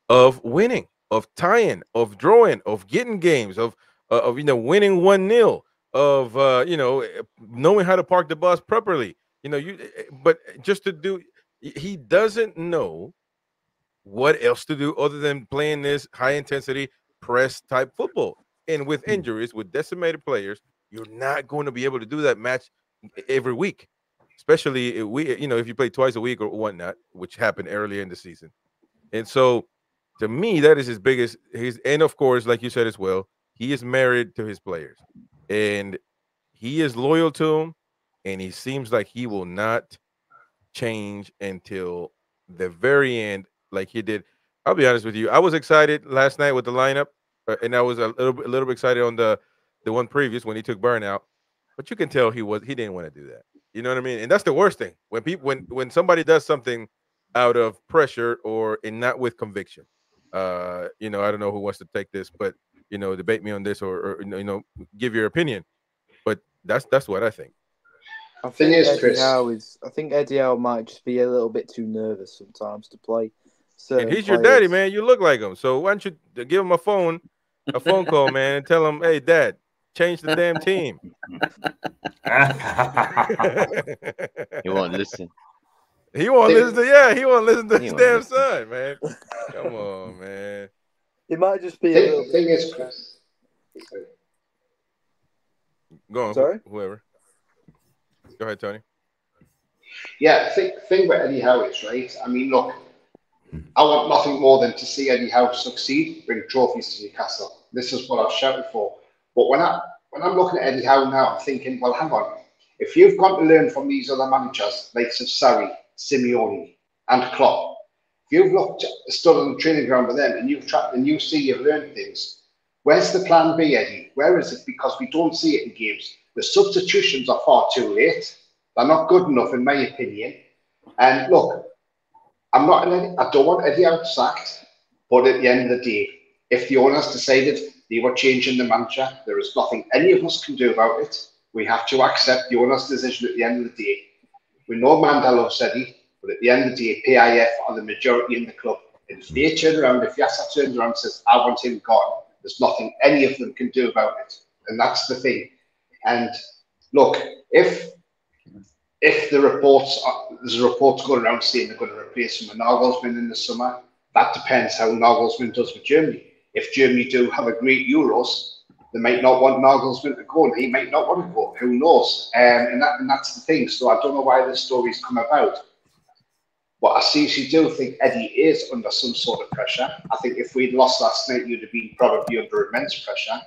of winning, of tying, of drawing, of getting games, of uh, of you know winning one 0 of uh, you know knowing how to park the bus properly. You know you, eh, eh, but just to do, he doesn't know what else to do other than playing this high intensity press type football. And with hmm. injuries, with decimated players, you're not going to be able to do that match every week, especially if we, eh, you know, if you play twice a week or whatnot, which happened earlier in the season. And so, to me, that is his biggest. His and of course, like you said as well, he is married to his players, and he is loyal to them, and he seems like he will not change until the very end, like he did. I'll be honest with you. I was excited last night with the lineup, uh, and I was a little bit, a little bit excited on the the one previous when he took Burn out. But you can tell he was he didn't want to do that. You know what I mean? And that's the worst thing when people when when somebody does something out of pressure or and not with conviction. Uh, you know, I don't know who wants to take this, but you know, debate me on this or, or you know, give your opinion. But that's that's what I think. I think is, Eddie Chris- Howe is. I think Eddie Howe might just be a little bit too nervous sometimes to play. certain And he's your daddy, man. You look like him. So why don't you give him a phone, a phone call, man, and tell him, hey, dad, change the damn team. He won't listen. He won't They- listen to yeah, he won't listen to He his damn listen. son, man. Come on, man. It might just be a little Thing, bit. thing is, Chris. Go on, Sorry? whoever. Go ahead, Tony. Yeah, thing, thing with Eddie Howe is right. I mean, look, I want nothing more than to see Eddie Howe succeed, bring trophies to Newcastle. This is what I've shouted for. But when I when I'm looking at Eddie Howe now, I'm thinking, well, hang on. If you've got to learn from these other managers, like of Sarri, Simeone, and Klopp, if you've looked stood on the training ground with them and you've tracked and you see you've learned things, where's the plan B, Eddie? Where is it? Because we don't see it in games. The substitutions are far too late. They're not good enough, in my opinion. And look, I'm not. an Eddie, I don't want Eddie out sacked, but at the end of the day, if the owners decided they were changing the manager, there is nothing any of us can do about it. We have to accept the owner's decision at the end of the day. We know Mandela said Eddie, but at the end of the day, PIF are the majority in the club. And if they turn around, if Yasser turns around and says, I want him gone, there's nothing any of them can do about it. And that's the thing. And look, if if the reports, are, there's reports going around saying they're going to replace him with Nagelsmann in the summer, that depends how Nagelsmann does with Germany. If Germany do have a great Euros, they might not want Nagelsmann to go, and he might not want to go. Who knows? Um, and, that, and that's the thing. So I don't know why this story's come about. But I seriously do think Eddie is under some sort of pressure. I think if we'd lost last night, you'd have been probably under immense pressure.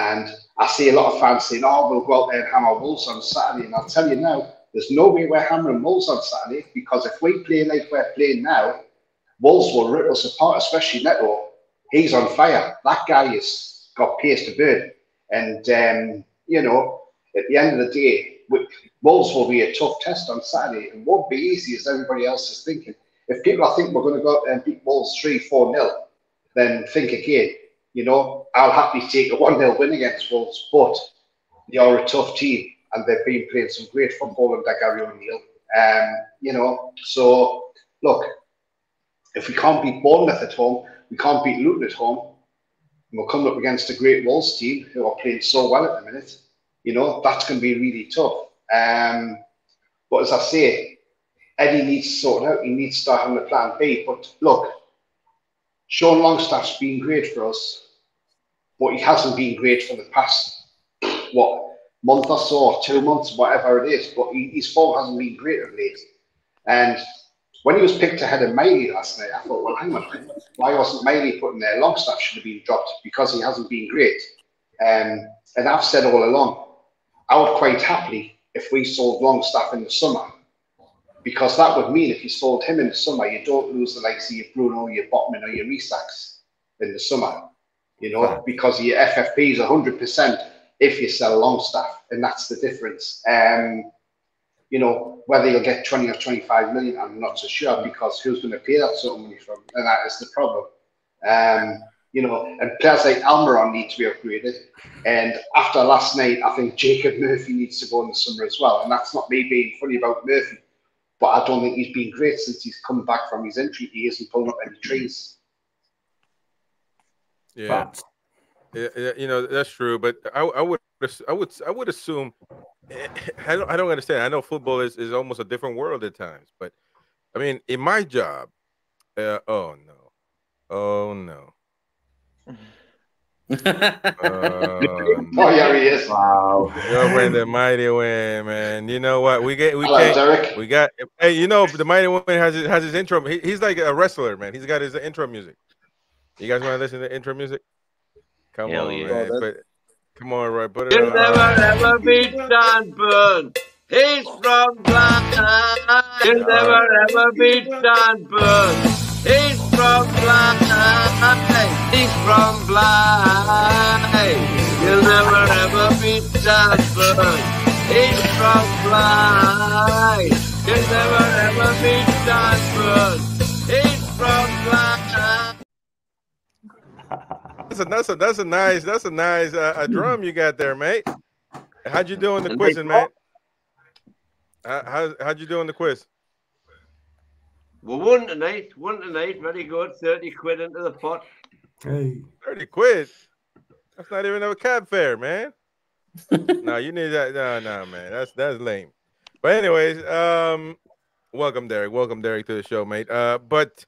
And I see a lot of fans saying, oh, we'll go out there and hammer Wolves on Saturday. And I'll tell you now, there's no way we're hammering Wolves on Saturday because if we play like we're playing now, Wolves will rip us apart, especially Neto. He's on fire. That guy has got pace to burn. And, um, you know, at the end of the day, Wolves will be a tough test on Saturday. It won't be easy as everybody else is thinking. If people are thinking we're going to go out and beat Wolves 3 4 0, then think again. You know, I'll happily take a 1 0 win against Wolves, but they are a tough team and they've been playing some great football under Gary O'Neill. Um, you know, so look, if we can't beat Bournemouth at home, we can't beat Luton at home, and we're coming up against a great Wolves team who are playing so well at the minute, you know, that's going to be really tough. Um, but as I say, Eddie needs to sort out. He needs to start having a plan B. But look, Sean Longstaff's been great for us, but he hasn't been great for the past, what, month or so, two months, whatever it is. But he, his form hasn't been great of late. And when he was picked ahead of Miley last night, I thought, well, hang on a minute. Why wasn't Miley put in there? Longstaff should have been dropped because he hasn't been great. Um, and I've said all along, I would quite happily, if we sold Longstaff in the summer, because that would mean if you sold him in the summer, you don't lose the likes of your Bruno, your Botman, or your Isaks in the summer, you know, because your FFP is 100% if you sell Longstaff, and that's the difference. Um, you know, whether you'll get 20 or 25 million, I'm not so sure because who's going to pay that sort of money from? And that is the problem. Um, you know, and players like Almiron need to be upgraded. And after last night, I think Jacob Murphy needs to go in the summer as well. And that's not me being funny about Murphy, but I don't think he's been great since he's come back from his injury. He isn't pulling up any trees. Yeah. Yeah, yeah, you know that's true, but I, I would I would I would assume I don't I don't understand. I know football is, is almost a different world at times, but I mean, in my job, uh, oh no, oh no. uh, oh yeah, he is. Wow. You're in the mighty way, man. You know what? We get we Hello, can't. Derek. We got. Hey, you know the mighty woman has his, has his intro. He, he's like a wrestler, man. He's got his intro music. You guys want to listen to intro music? Come Hell on, yeah. man. Oh, But, come on, Roy. Put it You'll on. never ever beat Dan Burn. He's from Blyth. You'll never ever beat Dan Burn. He's from Blyth. He's from Blyth. You'll never ever beat Dan Burn. He's from Blyth. You'll never ever beat Dan He's from Blyth. That's a that's a that's a nice that's a nice uh, a drum you got there, mate. How'd you do in the And quiz, they man? How, how how'd you do in the quiz? Well, one tonight, one tonight, very good. 30 quid into the pot. Hey. Thirty quid. That's not even a cab fare, man. no, you need that. No, no, man. That's that's lame. But anyways, um, welcome Derek. Welcome Derek to the show, mate. Uh, but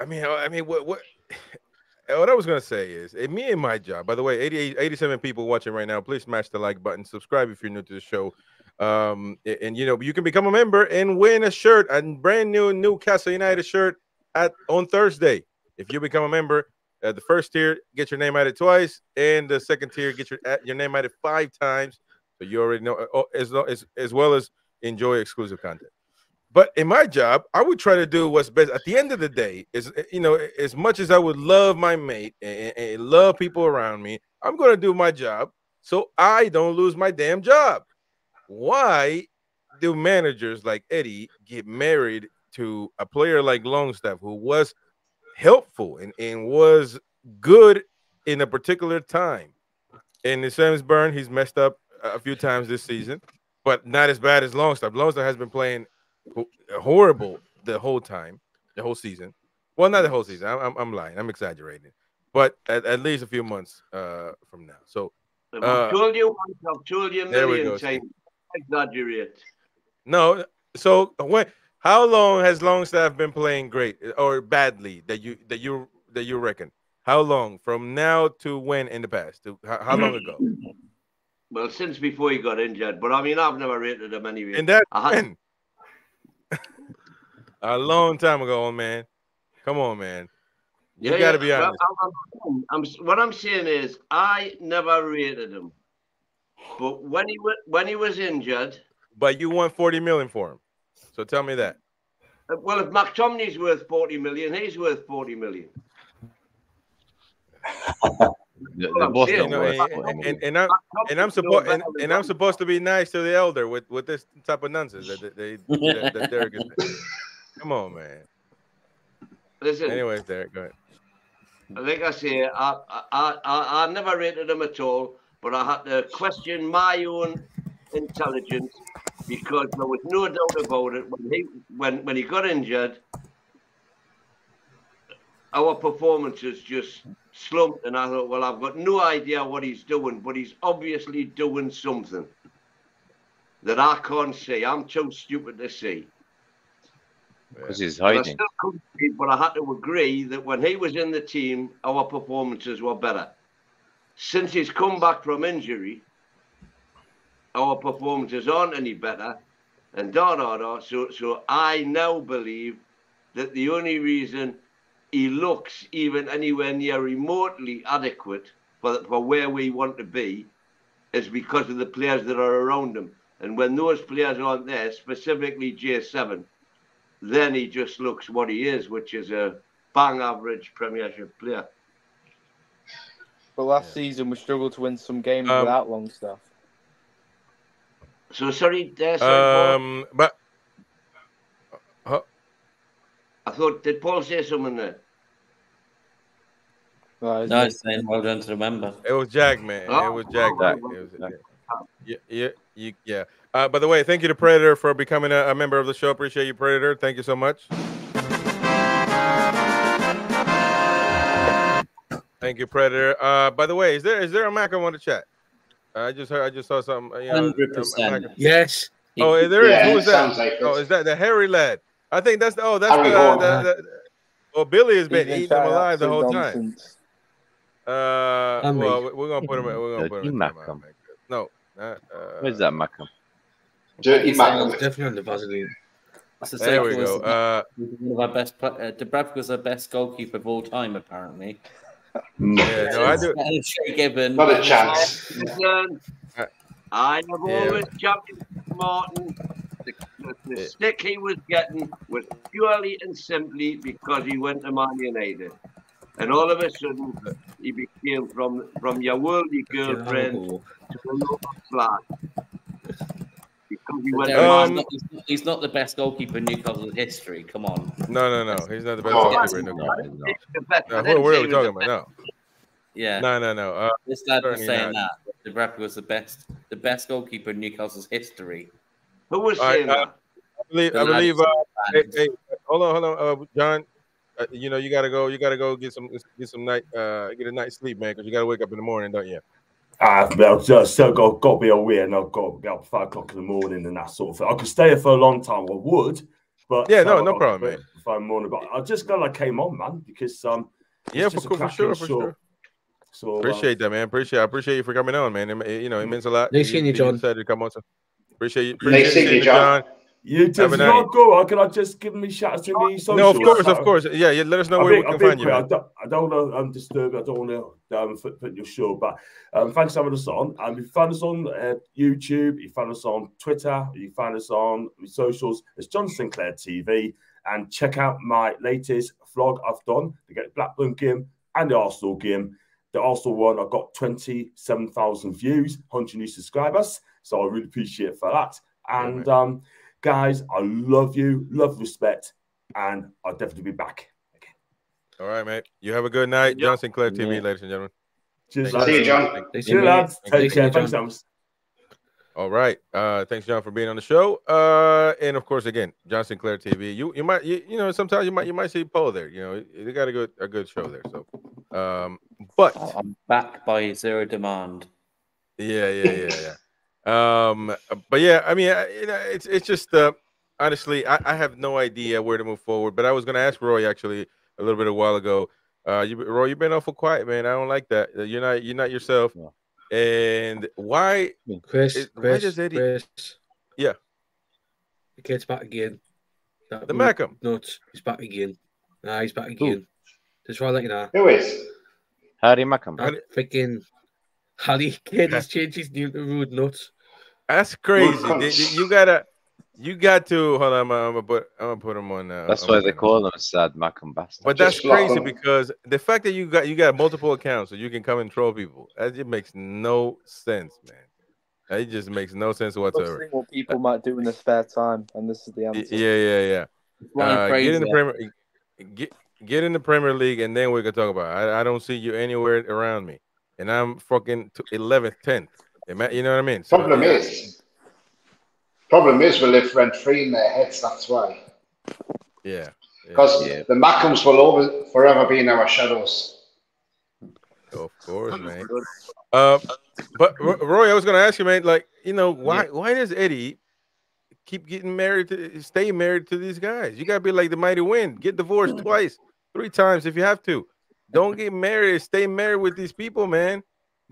I mean, I mean, what what what I was gonna say is, eh, me and my job. By the way, 88, 87 people watching right now. Please smash the like button. Subscribe if you're new to the show. Um, and, you know you can become a member and win a shirt, a brand new Newcastle United shirt at on Thursday. If you become a member, uh, the first tier get your name added twice, and the second tier get your uh, your name added five times. So you already know, uh, oh, as, as as well as enjoy exclusive content. But in my job, I would try to do what's best. At the end of the day, is you know, as much as I would love my mate and, and love people around me, I'm going to do my job so I don't lose my damn job. Why do managers like Eddie get married to a player like Longstaff who was helpful and, and was good in a particular time? In the Sims Burn, he's messed up a few times this season, but not as bad as Longstaff. Longstaff has been playing horrible the whole time, the whole season. Well, not the whole season. I'm, I'm, I'm lying. I'm exaggerating, but at, at least a few months uh, from now. So Uh, told you once, I've told you a there we million go. Exaggerate. No. So when how long has Longstaff been playing great or badly that you that you that you reckon? How long from now to when in the past? To, how, how long ago? Well, since before he got injured, but I mean, I've never rated him anyway. And that had, a long time ago, old man. Come on, man. You Yeah, got to yeah, be well, honest. I'm, I'm, I'm- what I'm saying is, I never rated him, but when he was when he was injured, But you want 40 million for him. So tell me that. uh, well, if McTominay's worth forty million, he's worth forty million. Well, I'm both saying, not You know, and, and, and I'm and I'm supposed and, and I'm supposed to be nice to the elder with with this type of nonsense that that, they, that, that Derek is. Come on, man. Listen, Anyways, Derek, go ahead. like I say, I, I, I, I never rated him at all, but I had to question my own intelligence because there was no doubt about it when he when when he got injured. Our performances just slumped, and I thought, well, I've got no idea what he's doing, but he's obviously doing something that I can't see. I'm too stupid to see. Because he's But I hiding. see, but I had to agree that when he was in the team, our performances were better. Since he's come back from injury, our performances aren't any better. And da da da. So, so I now believe that the only reason he looks even anywhere near remotely adequate for, for where we want to be is because of the players that are around him. And when those players aren't there, specifically J7, then he just looks what he is, which is a bang average Premiership player. But last season we struggled to win some games Um, without Longstaff. So sorry, uh, sorry Paul. Um, but I thought did Paul say something there? Right, No, it's saying well done to the member. it was Jack, man. It Oh, was Jack. oh, man. oh, It was, oh. yeah, yeah, yeah, you- yeah. Uh, by the way, thank you to Predator for becoming a, a member of the show. Appreciate you, Predator. Thank you so much. Thank you, Predator. Uh, by the way, is there is there a Mac I want to chat? I just heard. I just saw something. uh, You know, Hundred um, a percent. Yes. Oh, there is. Yeah, Who it is that? like Oh, it. is that the hairy lad? I think that's the. Oh, that's Harry the, Horn. the, the. Oh, Billy has been He's eating them alive the absolute whole time. Uh, well, we're gonna put him. We're gonna put him. in Mac timeout, No, not, uh, Where's that Mackem? Dirty It's Mac. Definitely on the Vaseline. It's the There same we as go. the- Uh, one of our best. pla- Uh, Dubravka was our best goalkeeper of all time, apparently. Yeah, no, I do. Better than Shay Given. Not a chance. Listen, I have yeah. always championed Martin. The, the, the Yeah. stick he was getting was purely and simply because he went to Man United. And all of a sudden, he became from from your worldly girlfriend to a local flat. Because he went Derek, to Um, he's, not, he's, not, the best goalkeeper in Newcastle's history. Come on. No, no, no. He's not the best Oh, goalkeeper in the No, country. he's Man not. the best. No, I who, didn't what are we talking about? No, Yeah. no, no, no. Uh, This lad was saying not. that. Dubravka was the best, the best goalkeeper in Newcastle's history. Who was saying uh, that? I believe. I believe. Uh, hey, hey, hold on, hold on, uh, John. Uh, you know, you gotta go. You gotta go get some get some night uh get a night's sleep, man, because you gotta wake up in the morning, don't you? I've just still got, got to be aware and I've got to be up at five o'clock in the morning and that sort of thing. I could stay here for a long time, I would, but Yeah, no, I've no got problem, to man. be up Five morning, but I just glad I came on, man, because um, Yeah, for, just for sure, for show. sure. So uh, Appreciate that, man. Appreciate. I appreciate you for coming on, man. It, you know, it means a lot. Nice seeing you, John. decided to come on. So appreciate you. Nice seeing you, John. You just Have not go. Can I just give me shout to me? No, of course, of course. Yeah, yeah. Let us know I'll where we can find you. I don't, I don't want to um, disturb you. I don't want to um, put, your show back. Um, thanks for having us on. Um, you find us on uh, YouTube, you find us on Twitter, you find us on socials. It's John Sinclair TV. And check out my latest vlog I've done to get the Blackburn game and the Arsenal game. The Arsenal one, I've got 27,000 views, 100 new subscribers. So I really appreciate for that. And um, guys, I love you, love, respect, and I'll definitely be back. again. All right, mate. You have a good night. Yeah. John Sinclair TV, Yeah. ladies and gentlemen. Cheers, Thank See you, lads. John. Nice See you, lads. Thank you. Take care. Thank you, Thanks, Sam. All right. Uh, thanks, John, for being on the show. Uh, and of course, again, John Sinclair TV. You you might you, you know sometimes you might you might see Paul there. You know, they got a good a good show there. So, um, but I'm back by zero demand. yeah, yeah, yeah, yeah. Um, but yeah, I mean, I- you know, it's it's just uh, honestly, I, I have no idea where to move forward. But I was gonna ask Roy actually a little bit a while ago. Uh, you, Roy, you've been awful quiet, man. I don't like that. Uh, You're not you're not yourself. No. And why? Chris, It- why does Eddie- Chris. Yeah. The kid's back again. That The root Mackem. Nuts. He's back again. Nah, he's back again. Just want to let you know. Who is? Harry Mackem. How That freaking Harry kid has changed his name to Rude Nuts. That's crazy. cunts. They- they- You gotta, you got to hold on. I'm, gonna- I'm gonna put, I'm gonna put him on. Uh, That's I'm why they put him. call him Sad Mackem Bastard. But that's lock crazy because the fact that you got you got multiple accounts so you can come and troll people, that just makes no sense, man. It just makes no sense whatsoever. what people might do in their spare time, and this is the Y- answer. Yeah, yeah, yeah. Uh, get in the Premier, get get in the Premier League, and then we can talk about. It. I, I don't see you anywhere around me, and I'm fucking eleventh, tenth. You know what I mean? So, Problem yeah. is, problem is we live rent free in their heads. That's why. yeah, yeah. Because Yeah. the Mackems will over, forever be in our shadows. Of course, man. Uh, but Roy, I was gonna ask you, man. Like, you know, why why does Eddie keep getting married to stay married to these guys? You gotta be like the mighty wind. Get divorced twice, three times if you have to. Don't get married. Stay married with these people, man.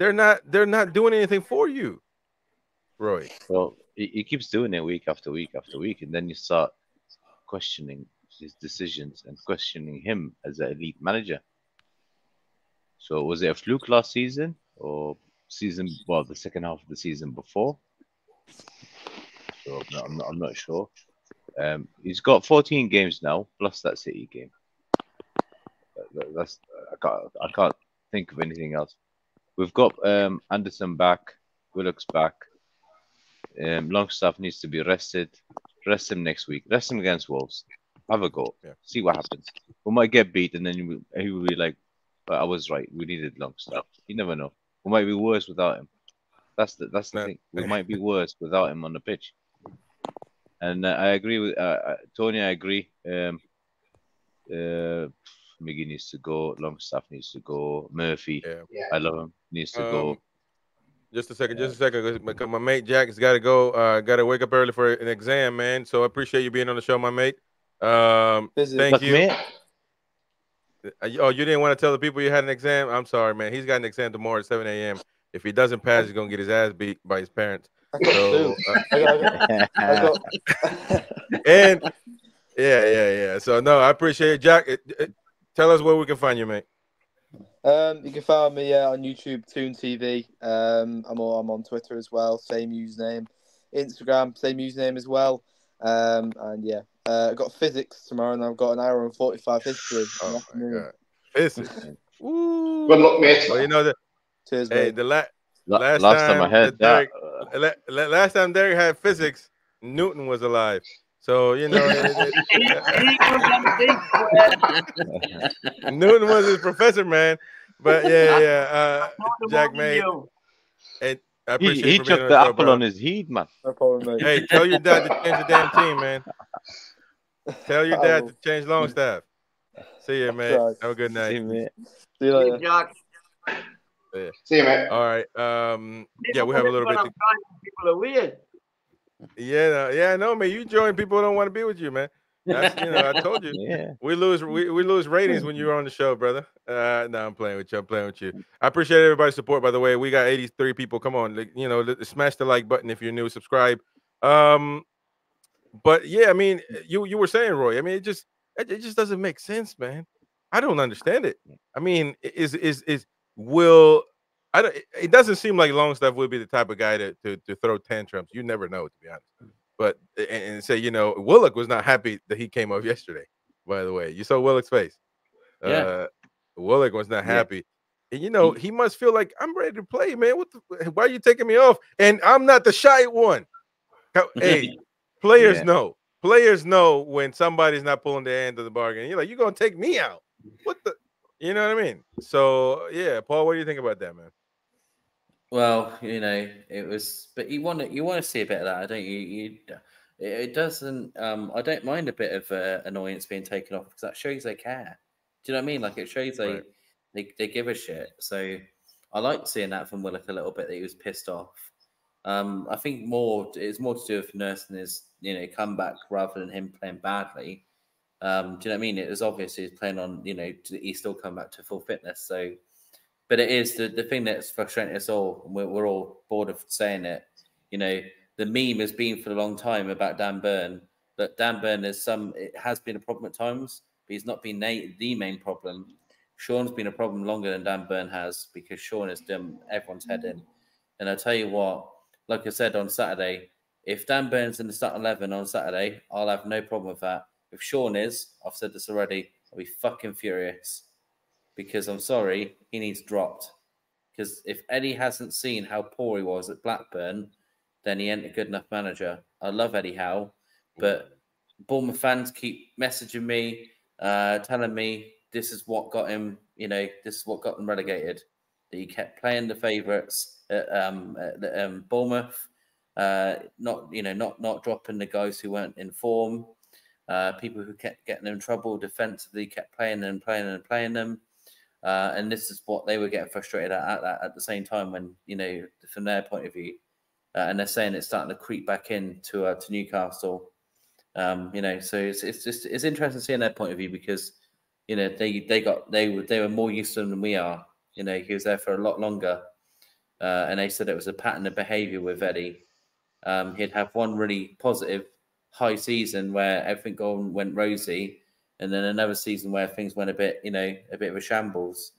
They're not they're not doing anything for you, Roy. Well, he, keeps doing it week after week after week, and then you start questioning his decisions and questioning him as an elite manager. So was it a fluke last season or season? Well, the second half of the season before. So I'm not, I'm not, I'm not sure. Um, he's got 14 games now, plus that City game. That- that- That's I can't I can't think of anything else. We've got um, Anderson back, Willock's back. Um, Longstaff needs to be rested. Rest him next week. Rest him against Wolves. Have a go. Yeah. See what happens. We might get beat, and then he will- be like, "But I was right. We needed Longstaff." You never know. We might be worse without him. That's the that's the No. thing. We might be worse without him on the pitch. And uh, I agree with uh, uh, Tony. I agree. Um, uh, Miggy needs to go. Longstaff needs to go. Murphy, Yeah. Yeah. I love him. Needs to go. Um, Just a second, just a second, 'cause- because my mate Jack has got to go. Uh, got to wake up early for an exam, man. So I appreciate you being on the show, my mate. Um, thank you. mate, Uh, you- Oh, you didn't want to tell the people you had an exam? I'm sorry, man. He's got an exam tomorrow at 7 a.m. If he doesn't pass, he's gonna get his ass beat by his parents. So, uh, and yeah, yeah, yeah. So no, I appreciate it, Jack. Tell us where we can find you, mate. Um, you can find me uh, on YouTube, Toon TV. Um, I'm all, I'm on Twitter as well, same username. Instagram, same username as well. Um, and yeah, uh, I've got physics tomorrow, and I've got an hour and forty-five history. Oh my god, physics. Ooh. Good luck, mate. Well, you know the Cheers, hey mate. the la- La- Last last, time, I time heard that that, Derek- uh, la- la- last time Derek had physics, Newton was alive. So you know, it- it- Newton was his professor, man. But yeah, yeah, uh, Jack, mate, and I he, appreciate he you for being chucked on the the apple bro. on his head, man. No problem, mate. Hey, tell your dad to change the damn team, man. Tell your dad to change Longstaff. See you, man. Have a good night. See, mate. See you later. Jack. See you, mate. All right. Um. Yeah, we have a little bit. To, People are weird. Yeah, no, yeah, I know, man. You join people who don't want to be with you, man. That's you know, I told you. Yeah. We lose we, we lose ratings when you're on the show, brother. Uh no, I'm playing with you. I'm playing with you. I appreciate everybody's support, by the way. We got 83 people. Come on, like, you know, smash the like button if you're new, subscribe. Um, but yeah, I mean, you you were saying, Roy. I mean, it just it, it just doesn't make sense, man. I don't understand it. I mean, is is is will I don't it- doesn't seem like Longstaff would be the type of guy to to, to throw tantrums. You never know, to be honest. But and, and say, you know, Willock was not happy that he came off yesterday. By the way, you saw Willock's face. Yeah. Uh, Willock was not Yeah. happy. And you know, he must feel like I'm ready to play, man. What the, why are you taking me off? And I'm not the shy one. Hey, players Yeah. know. Players know when somebody's not pulling their end of the bargain. You're like, you're gonna take me out. What the you know what I mean? So yeah, Paul, what do you think about that, man? Well, you know, it was, but you want to you want to see a bit of that, don't you? You, it, doesn't. Um, I don't mind a bit of uh, annoyance being taken off because that shows they care. Do you know what I mean? Like it shows they Right. they, they give a shit. So I like seeing that from Willock a little bit that he was pissed off. Um, I think more it's more to do with nursing his you know comeback rather than him playing badly. Um, do you know what I mean? It was obvious he's playing on you know he still come back to full fitness. So, but it is the, the thing that's frustrating us all. We're, we're all bored of saying it. You know, the meme has been for a long time about Dan Burn. But Dan Burn is some it has been a problem at times, but he's not been the, main problem. Sean's been a problem longer than Dan Burn has because Sean has done everyone's head in. And I tell you what, like I said on Saturday, if Dan Burns in the start 11 on Saturday, I'll have no problem with that. If Sean is, I've said this already, I'll be fucking furious because I'm sorry, he needs dropped. Because if Eddie hasn't seen how poor he was at Blackburn, then he ain't a good enough manager. I love Eddie Howe, but Bournemouth fans keep messaging me, uh, telling me this is what got him, you know, this is what got them relegated. That he kept playing the favourites at, um, at um, Bournemouth, uh, not you know, not not dropping the guys who weren't in form. Uh, people who kept getting in trouble defensively kept playing and playing and playing them. Uh, and this is what they were getting frustrated at, at, at, the same time when you know from their point of view, uh, and they're saying it's starting to creep back in to uh, to Newcastle. Um, you know, so it's, it's just it's interesting seeing their point of view because you know they they got they were they were more used to them than we are. You know, he was there for a lot longer, uh, and they said it was a pattern of behaviour with Eddie. Um, he'd have one really positive high season where everything gone went rosy, and then another season where things went a bit, you know, a bit of a shambles.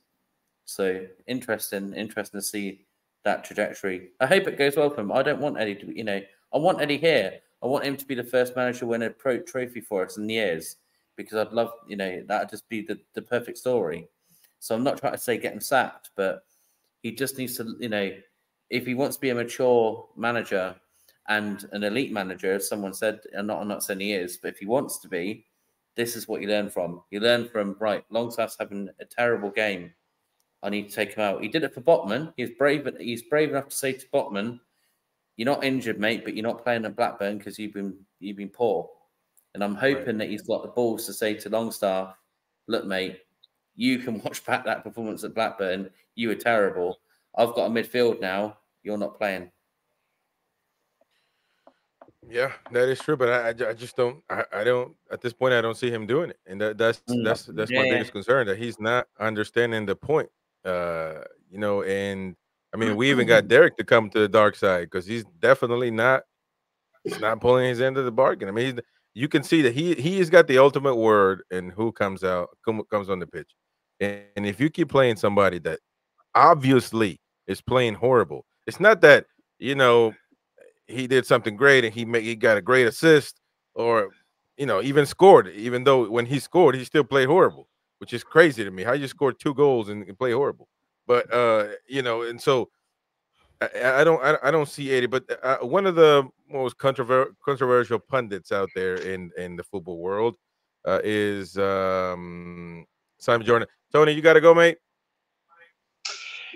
So interesting, interesting to see that trajectory. I hope it goes well for him. I don't want Eddie to, you know, I want Eddie here. I want him to be the first manager to win a pro trophy for us in years because I'd love, you know, that'd just be the, the perfect story. So I'm not trying to say get him sacked, but he just needs to, you know, if he wants to be a mature manager and an elite manager, as someone said, and not I'm not saying he is, but if he wants to be, this is what you learn from. You learn from right, Longstaff's having a terrible game. I need to take him out. He did it for Botman. He's brave, he's brave enough to say to Botman, "You're not injured, mate, but you're not playing at Blackburn because you've been you've been poor." And I'm hoping right. that he's got the balls to say to Longstaff, "Look, mate, you can watch back that performance at Blackburn. You were terrible. I've got a midfield now. You're not playing." Yeah, that is true, but I, I just don't. I, I don't at this point. I don't see him doing it, and that, that's mm, that's that's yeah. my biggest concern that he's not understanding the point. Uh, you know, and I mean, we even got Derek to come to the dark side because he's definitely not. He's not pulling his end of the bargain. I mean, you can see that he he has got the ultimate word and who comes out come, comes on the pitch, and, and if you keep playing somebody that obviously is playing horrible, it's not that you know he did something great and he made he got a great assist or you know even scored even though when he scored he still played horrible which is crazy to me how you scored two goals and, and play horrible. But uh you know and so I, I don't I, I, don't see Eddie but uh, one of the most controver- controversial pundits out there in in the football world uh, is um Simon Jordan. Tony you got to go mate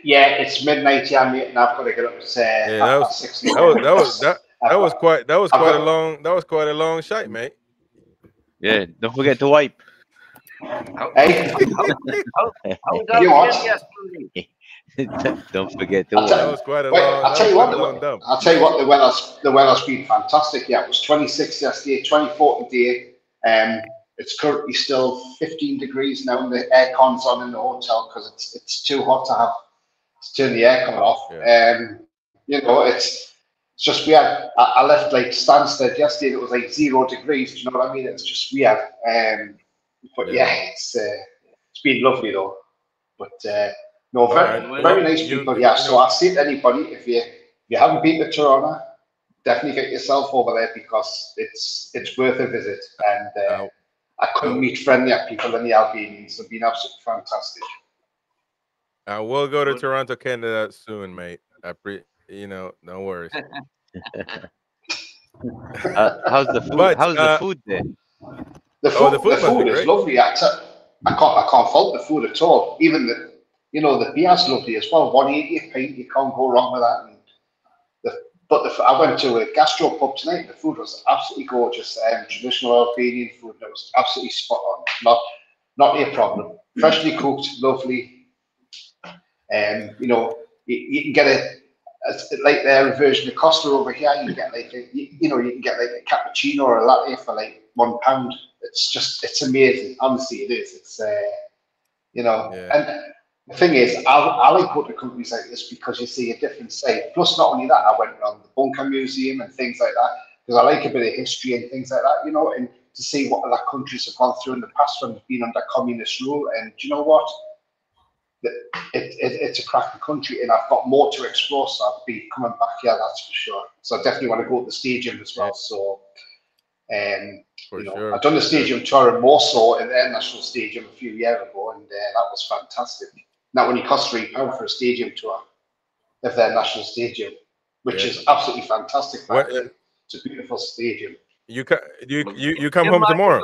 yeah, it's midnight here, mate, and I've got to get up at uh, yeah, that was, six. That was that was that, that was quite that was quite a long that was quite a long shot, mate. Yeah, don't forget to wipe. Hey, don't forget to wipe. That was quite a wait, long. I'll tell you what. The, I'll tell you what. The weather's the weather's been fantastic. Yeah, it was 26 yesterday, 24 today. Um, it's currently still 15 degrees now, and the aircon's on in the hotel because it's it's too hot to have turn the air coming off. Yeah. Um, you know, it's it's just weird. I, I left like Stansted yesterday. It was like zero degrees. Do you know what I mean? It's just weird. Um, but yeah, yeah it's uh, it's been lovely though. But uh, no, very, right. very nice you, people. Yeah. So I say to anybody, if you if you haven't been to Tirana, definitely get yourself over there because it's it's worth a visit. And uh, I couldn't meet friendlier people than the Albanians. They've been absolutely fantastic. I will go to Toronto, Canada soon, mate. I pre, you know, no worries. uh, how's the food? But, how's uh, the food there? The food, oh, the food, the food is lovely. I, can't, I can't fault the food at all. Even the, you know, the beer's lovely as well. One eighty a pint, you can't go wrong with that. And the, but the, I went to a gastro pub tonight. The food was absolutely gorgeous. Um, traditional Albanian food. It was absolutely spot on. Not, not a problem. Freshly cooked, lovely um, you know, you, you, can get a, it's like their version of Costa over here. You get like a, you, you know you can get like a cappuccino or a latte for like one pound. It's just it's amazing. Honestly, it is. It's uh, you know, Yeah. and the thing is, I, I like going to companies like this because you see a different side. Plus, not only that, I went around the Bunker Museum and things like that because I like a bit of history and things like that, you know, and to see what other countries have gone through in the past when they've been under communist rule. And do you know what? The- It, it, it's a cracking country, and I've got more to explore, so I'll be coming back here, that's for sure. So I definitely want to go to the stadium as well. So, um, For you know, sure. I've done the stadium tour in Warsaw in their national stadium a few years ago, and uh, that was fantastic. That only cost three pound for a stadium tour of their national stadium, which Yeah. is absolutely fantastic. What- It's a beautiful stadium. You co- you you you come home tomorrow,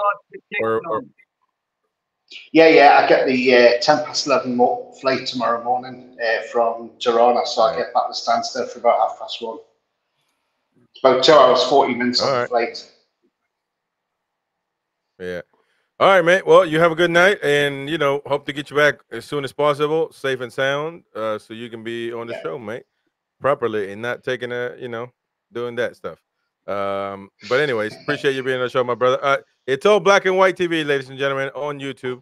or, or Yeah, yeah. I get the uh, ten past eleven mo- flight tomorrow morning uh, from Tirana, so I get back to Stansted for about half past one. About two hours forty minutes on All the flight. yeah. All right, mate. Well, you have a good night, and you know, hope to get you back as soon as possible, safe and sound, uh, so you can be on the Yeah. show, mate, properly, and not taking a, you know, doing that stuff. Um, but anyways, appreciate you being on the show, my brother. Uh, it's all black and white TV, ladies and gentlemen, on YouTube,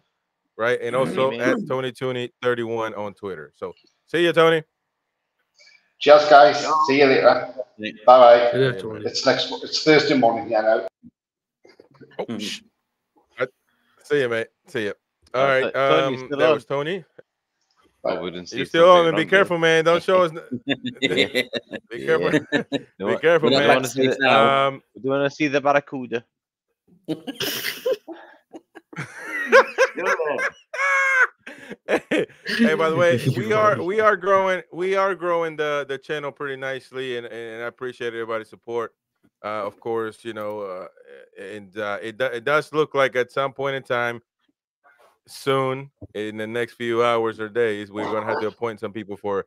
right, and also at Tony Tooney thirty one on Twitter. So, see you, Tony. Cheers, guys. See you later. Bye bye. Yeah, Yeah, Tony. It's next. It's Thursday morning. Yeah, now. Oh, Mhm. sh- see you, mate. See you. All Uh, right. Um, that was Tony. I wouldn't see You still on? Be careful, man. Don't show us. Be careful. Be careful, We man. see the, now. Um, do you want to see the barracuda? hey, by the way, we are we are growing we are growing the the channel pretty nicely, and and I appreciate everybody's support. Uh, of course, you know, uh, and uh, it it does look like at some point in time, soon in the next few hours or days, we're gonna have to appoint some people for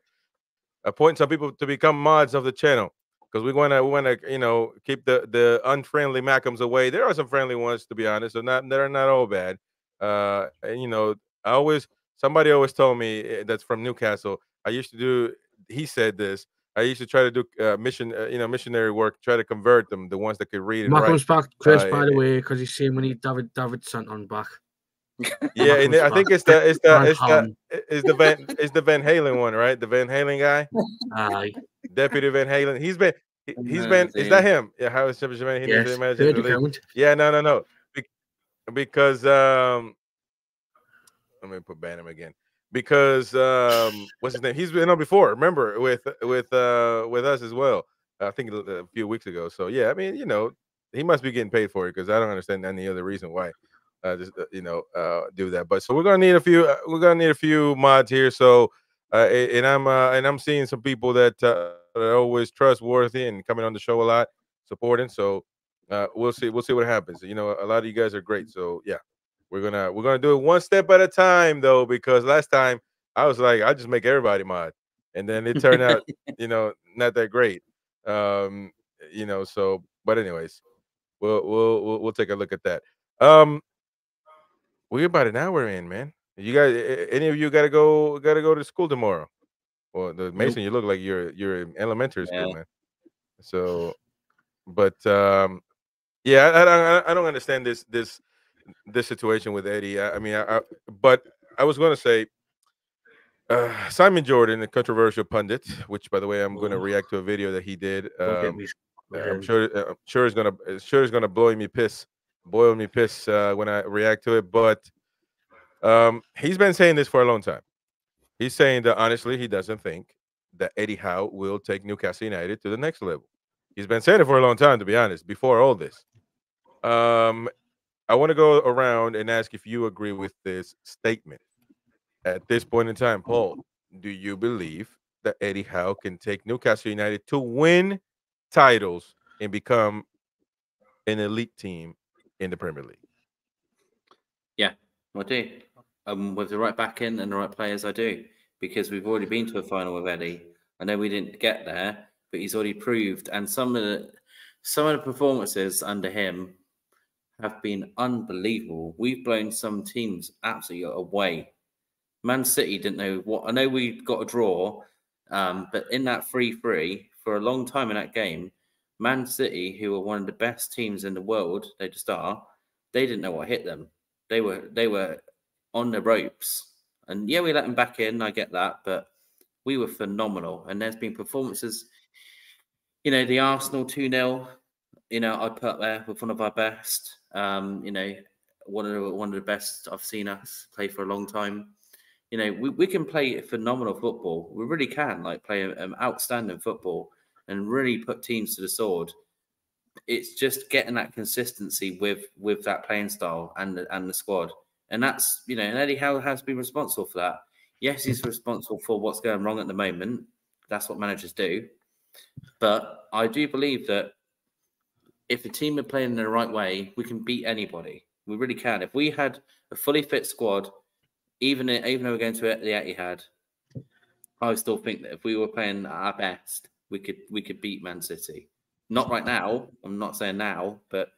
appoint some people to become mods of the channel because we want to we want to you know keep the the unfriendly Mackems away. There are some friendly ones to be honest, so not they're not all bad. Uh, and you know, I always somebody always told me eh, that's from Newcastle. I used to do. He said this. I used to try to do uh, mission, uh, you know, missionary work. Try to convert them, the ones that could read and Matt write. comes back, Chris, Uh, by eh, the way, because he's saying we need David David sent on back. Yeah, and I think it's the it's the it's the Halen. it's the Van it's the Van Halen one, right? The Van Halen guy. Deputy Van Halen. He's been he- he's been is that him? Yeah, how is Jermaine? He Yes. needs imagine the Yeah, no, no, no. Be- because um let me put ban him again. Because um what's his name? He's been on before, remember, with with uh with us as well. I think a few weeks ago. So yeah, I mean, you know, he must be getting paid for it because I don't understand any other reason why uh just uh, you know uh do that. But so we're gonna need a few uh, we're gonna need a few mods here. So uh and I'm uh and I'm seeing some people that uh, are always trustworthy and coming on the show a lot, supporting. So uh, we'll see. We'll see what happens. You know, a lot of you guys are great. So yeah, we're gonna we're gonna do it one step at a time though, because last time I was like, I just make everybody mod, and then it turned out, you know, not that great. Um, you know, so but anyways, we'll we'll we'll, we'll take a look at that. Um, we're about an hour in, man. You guys, any of you got to go got to go to school tomorrow? Well, the Mason, you look like you're you're in elementary school, Yeah. man. So, but um, yeah, I, I, I- don't understand this this this situation with Eddie. I, I mean, I, I, but I was going to say uh, Simon Jordan, a controversial pundit, which by the way, I'm going to react to a video that he did. Um, uh, I'm sure uh, I'm sure it's gonna uh, sure it's gonna blow me piss, boil me piss uh, when I react to it. But um, he's been saying this for a long time. He's saying that honestly, he doesn't think that Eddie Howe will take Newcastle United to the next level. He's been saying it for a long time, to be honest. Before all this, um, I want to go around and ask if you agree with this statement. At this point in time, Paul, do you believe that Eddie Howe can take Newcastle United to win titles and become an elite team in the Premier League? Yeah, I do. Um, with the right backing and the right players, I do. Because we've already been to a final with Eddie. I know we didn't get there, but he's already proved. And some of the some of the performances under him have been unbelievable. We've blown some teams absolutely away. Man City didn't know what. I know we got a draw, Um, but in that 3 3, for a long time in that game, Man City, who are one of the best teams in the world, they just are, they didn't know what hit them. They were they were on the ropes. And yeah, we let them back in, I get that, but we were phenomenal. And there's been performances, you know, the Arsenal 2 0, you know, I put there with one of our best. Um, you know, one of the, one of the best I've seen us play for a long time. You know, we, we can play phenomenal football. We really can, like play um, outstanding football and really put teams to the sword. It's just getting that consistency with with that playing style and the, and the squad, and that's you know, and Eddie Howe has been responsible for that. Yes, he's responsible for what's going wrong at the moment. That's what managers do, but I do believe that if a team are playing in the right way, we can beat anybody. We really can. If we had a fully fit squad, even even though we're going to the Etihad, I still think that if we were playing our best, we could we could beat Man City. Not right now. I'm not saying now, but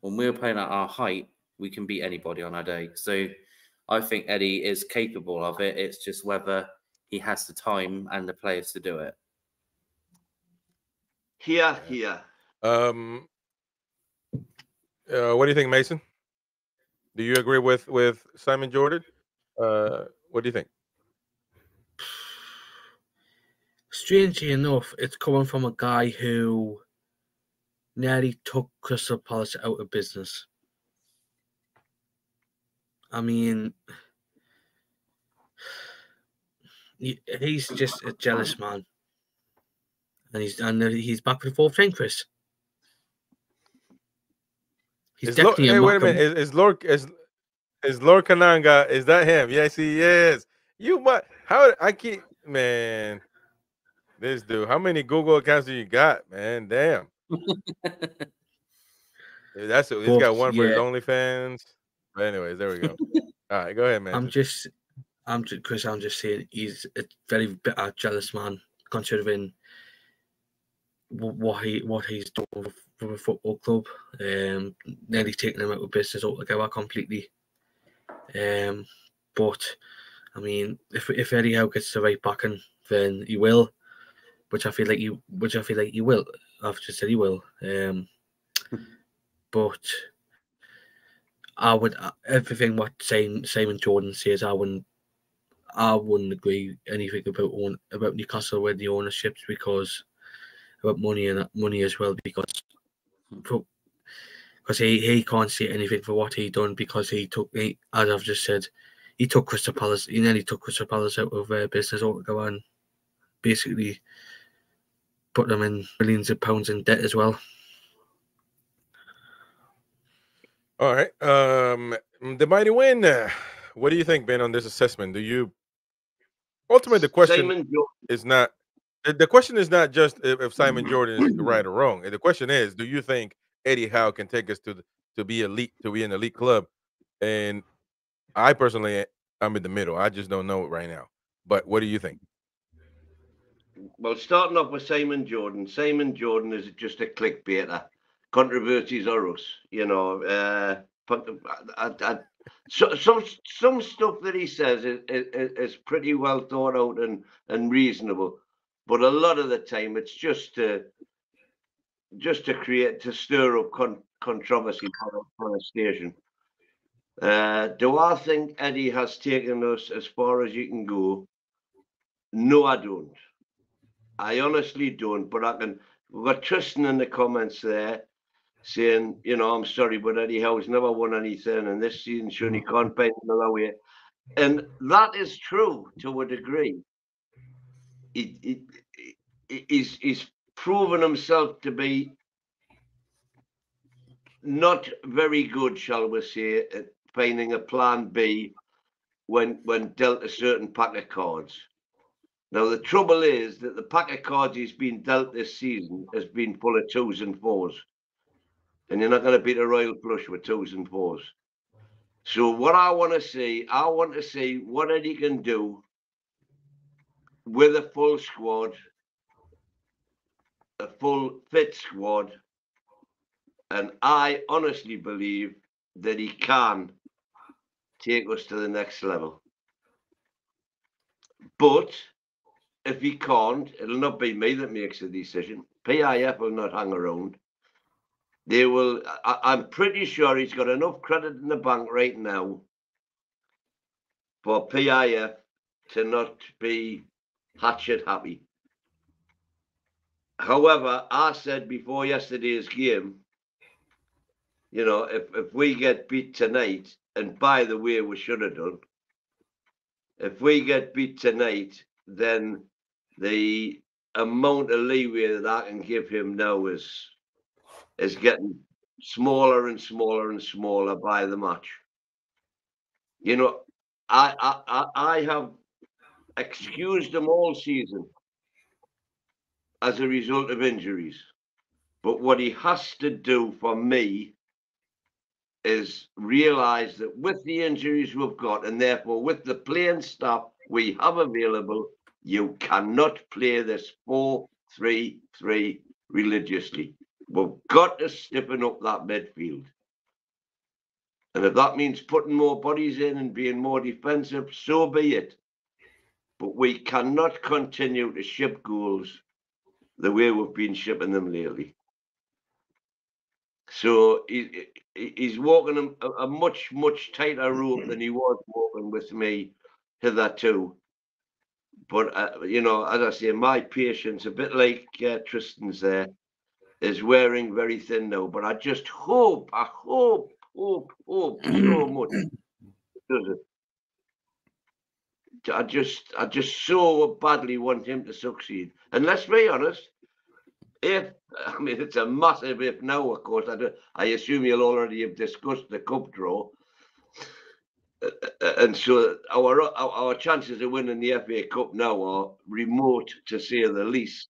when we're playing at our height, we can beat anybody on our day. So I think Eddie is capable of it. It's just whether he has the time and the players to do it. Here, here. Um, uh, what do you think, Mason? Do you agree with with Simon Jordan? Uh, what do you think? Strangely enough, it's coming from a guy who nearly took Crystal Palace out of business. I mean, he's just a jealous man, and he's and he's back with the fourth thing, Chris. He's Is definitely hey, a wait a minute. Is, is Lord is is Lord Kananga? Is that him? Yes, he is. You what? How I keep man? This dude. How many Google accounts do you got, man? Damn. Yeah, That's it. He's got one for his yeah. OnlyFans. But anyways, there we go. All right, go ahead, man. I'm just, I'm just, Chris. I'm just saying he's a very bitter, jealous man, considering what he what he's done with, with a football club. Um, nearly taking him out of business altogether completely. Um, but I mean, if if Eddie Howe gets the right backing, then he will. Which I feel like you, which I feel like he will. I've just said you will. Um, but I would uh, everything what Simon, Simon Jordan says. I wouldn't. I wouldn't agree anything about own, about Newcastle with the ownerships because about money and money as well because because he, he can't say anything for what he done because he took he, as I've just said he took Crystal Palace he nearly took Crystal Palace out of uh, business altogether and basically put them in millions of pounds in debt as well. All right. Um, the mighty win. What do you think, Ben, on this assessment? Do you ultimately the question is not the the question is not just if, if Simon Jordan is right or wrong. The question is, do you think Eddie Howe can take us to the, to be elite to be an elite club? And I personally, I'm in the middle. I just don't know it right now. But what do you think? Well, starting off with Simon Jordan. Simon Jordan is just a clickbaiter. Controversies are us, you know. Uh, but I, I, so, some some stuff that he says is, is, is pretty well thought out and, and reasonable, but a lot of the time it's just to just to create to stir up con- controversy for a station. Uh, do I think Eddie has taken us as far as you can go? No, I don't. I honestly don't, but I can. We've got Tristan in the comments there saying, you know, I'm sorry, but Eddie Howe's never won anything, and this season surely mm. can't find another way. And that is true to a degree. He, he, he- he's, he's proven himself to be not very good, shall we say, at finding a plan B when when dealt a certain pack of cards. Now the trouble is that the pack of cards he's been dealt this season has been full of twos and fours, and you're not going to beat a royal flush with twos and fours. So what I want to see, I want to see what Eddie can do with a full squad, a full fit squad, and I honestly believe that he can take us to the next level. But if he can't, it'll not be me that makes the decision. PIF will not hang around. They will. I, I'm pretty sure he's got enough credit in the bank right now for PIF to not be hatchet happy. However, I said before yesterday's game, you know, if, if we get beat tonight, and by the way, we should have done, if we get beat tonight, then the amount of leeway that I can give him now is is getting smaller and smaller and smaller by the match. You know, I I I, I have excused him all season as a result of injuries. But what he has to do for me is realize that with the injuries we've got, and therefore with the playing staff we have available, you cannot play this 4 3 3 religiously. We've got to stiffen up that midfield. And if that means putting more bodies in and being more defensive, so be it. But we cannot continue to ship goals the way we've been shipping them lately. So he, he- he's walking a, a much, much tighter rope than he was walking with me hitherto. But, uh, you know, as I say, my patience, a bit like uh, Tristan's there, is wearing very thin now. But I just hope, I hope, hope, hope so much. Does it? I just, I just so badly want him to succeed. And let's be honest, if I mean it's a massive if now, of course. I, do, I assume you'll already have discussed the cup draw, and so our, our chances of winning the FA Cup now are remote to say the least.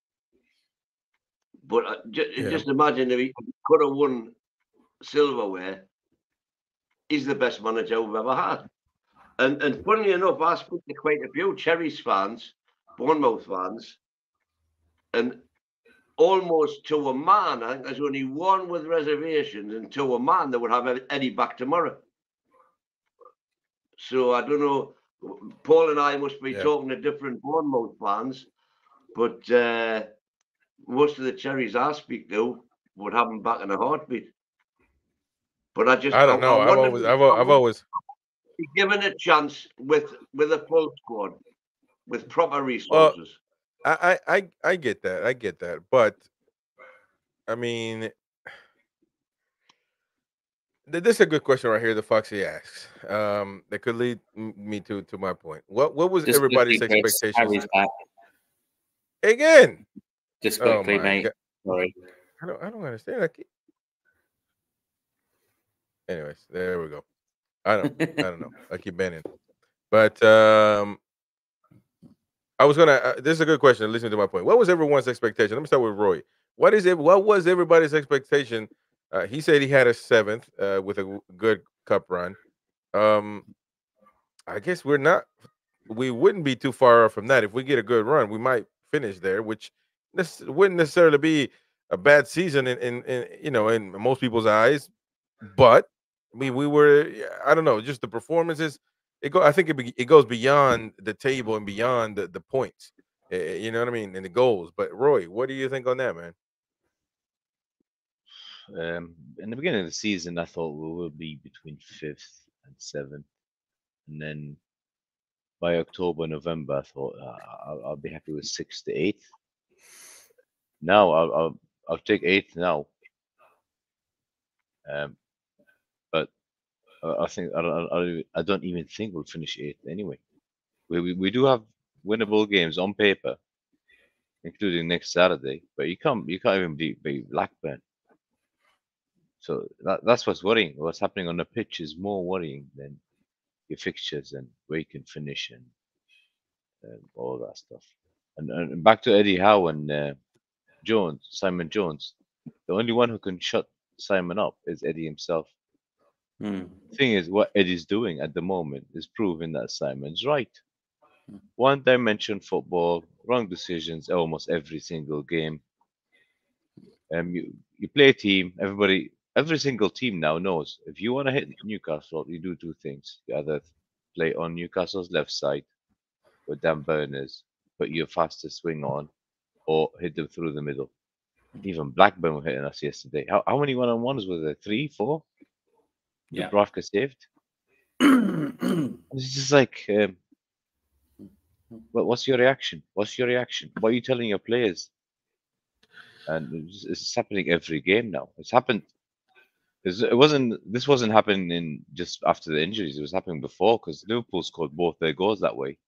But uh, ju- Yeah. just imagine if he could have won silverware. He's the best manager we've ever had. And and funnily enough, I spoke to quite a few Cherries fans, Bournemouth fans, and almost to a man, I think there's only one with reservations, and to a man that would have Eddie back tomorrow. So I don't know. Paul and I must be Yeah. talking to different Bournemouth fans, but uh, most of the Cherries I speak to would have him back in a heartbeat. But I just I don't know. I've always, I've, I've always, given a chance with with a full squad, with proper resources. I, I, I, I get that. I get that. But I mean, this is a good question right here. The Foxy asks. Um, that could lead me to to my point. What what was Just everybody's expectations again? Just Oh quickly, my mate. God. Sorry. I don't I don't understand. I keep... Anyways, there we go. I don't I don't know. I keep banning. But um I was gonna. Uh, this is a good question. Listen to my point. What was everyone's expectation? Let me start with Roy. What is it? What was everybody's expectation? Uh, he said he had a seventh uh, with a good cup run. Um, I guess we're not. We wouldn't be too far off from that. If we get a good run, we might finish there, which nec- wouldn't necessarily be a bad season in, in, in you know in most people's eyes. But I mean, we were. I don't know. Just the performances. It go. I think it, be, it goes beyond the table and beyond the, the points. eh, You know what I mean, and the goals. But Roy, what do you think on that, man? Um, in the beginning of the season, I thought we would be between fifth and seventh, and then by October, November, I thought uh, I'll, I'll be happy with sixth to eighth. Now I'll I'll, I'll take eighth now. Um, but I think I don't, I don't I don't even think we'll finish eighth anyway. We, we we do have winnable games on paper, including next Saturday. But you can't you can't even beat, beat Blackburn. So that, that's what's worrying. What's happening on the pitch is more worrying than your fixtures and where you can finish and all that stuff. And, and back to Eddie Howe and uh, Jones, Simon Jones. The only one who can shut Simon up is Eddie himself. Hmm. Thing is, what Eddie's doing at the moment is proving that Simon's right. One dimension football, wrong decisions almost every single game. Um, you you play a team. Everybody, every single team now knows if you want to hit Newcastle, you do two things. You either play on Newcastle's left side, with Dan Burn is, put your fastest swing on or hit them through the middle. Even Blackburn were hitting us yesterday. How, how many one on ones were there? Three, four? Yeah. Dubravka saved. It's just like, um, what, what's your reaction? What's your reaction? What are you telling your players? And it's, it's happening every game now. It's happened. It wasn't. This wasn't happening in just after the injuries. It was happening before because Liverpool scored both their goals that way.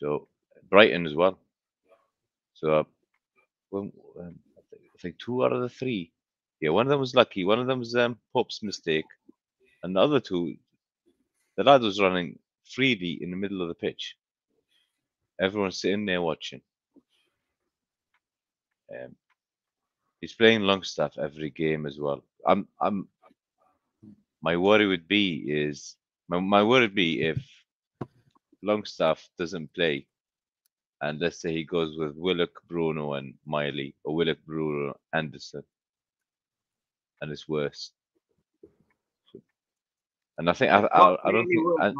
So Brighton as well. So uh, when, I think- I think two out of the three. Yeah, one of them was lucky. One of them was um, Pope's mistake, and the other two, the lad was running freely in the middle of the pitch. Everyone's sitting there watching. Um, he's playing Longstaff every game as well. I'm, I'm. My worry would be is my, my worry would be if Longstaff doesn't play, and let's say he goes with Willock, Bruno, and Miley, or Willock, Bruno, Anderson, and it's worse. And I think I, I, I don't think. I,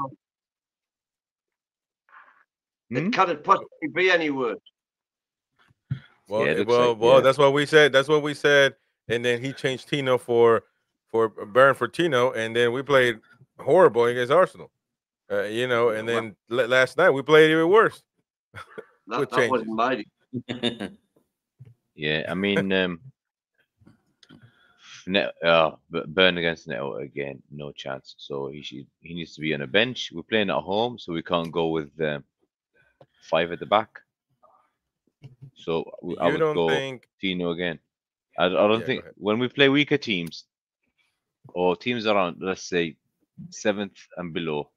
Hmm? It can't possibly be any worse. Well, Yeah, it eh, looks well, like- well. yeah. That's what we said. That's what we said. And then he changed Tino for for Burn for Tino, and then we played horrible against Arsenal. Uh, you know, and Well- then la- last night we played even worse. That, that wasn't mighty. Yeah, I mean, um, Net, uh, Burn against Neto again, no chance. So he should, he needs to be on a bench. We're playing at home, so we can't go with um, five at the back. So w- I You would don't go think? Tino again. I, I don't go think when we play weaker teams or teams around, let's say seventh and below,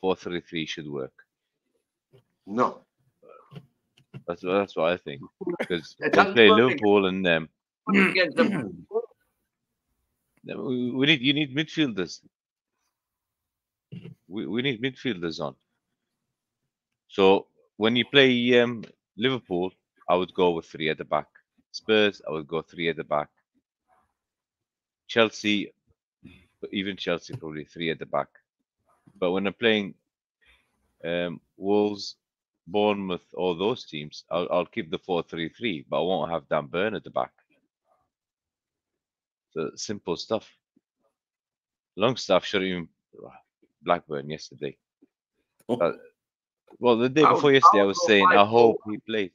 four three three should work. No. That's that's what I think because It we hasn't play worked Liverpool and them. No, We we need you need midfielders. We we need midfielders on. So when you play um, Liverpool, I would go with three at the back. Spurs, I would go three at the back. Chelsea, even Chelsea probably three at the back. But when I'm playing um, Wolves, Bournemouth, all those teams, I'll, I'll keep the four-three-three, but I won't have Dan Burn at the back. So simple stuff. Longstaff should have even Blackburn yesterday. Uh, well, the day before yesterday, I was saying I hope he plays.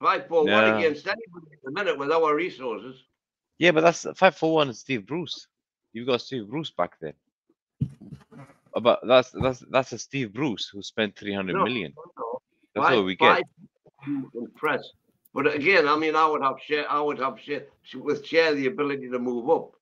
Five for one against anybody at the minute with our resources. Yeah, but that's five for one. Steve Bruce. You've got Steve Bruce back there. But that's that's that's a Steve Bruce who spent three hundred No, million. no. That's Five- what we get. five you can press. But again, I mean, I would have share. I would have share with share the ability to move up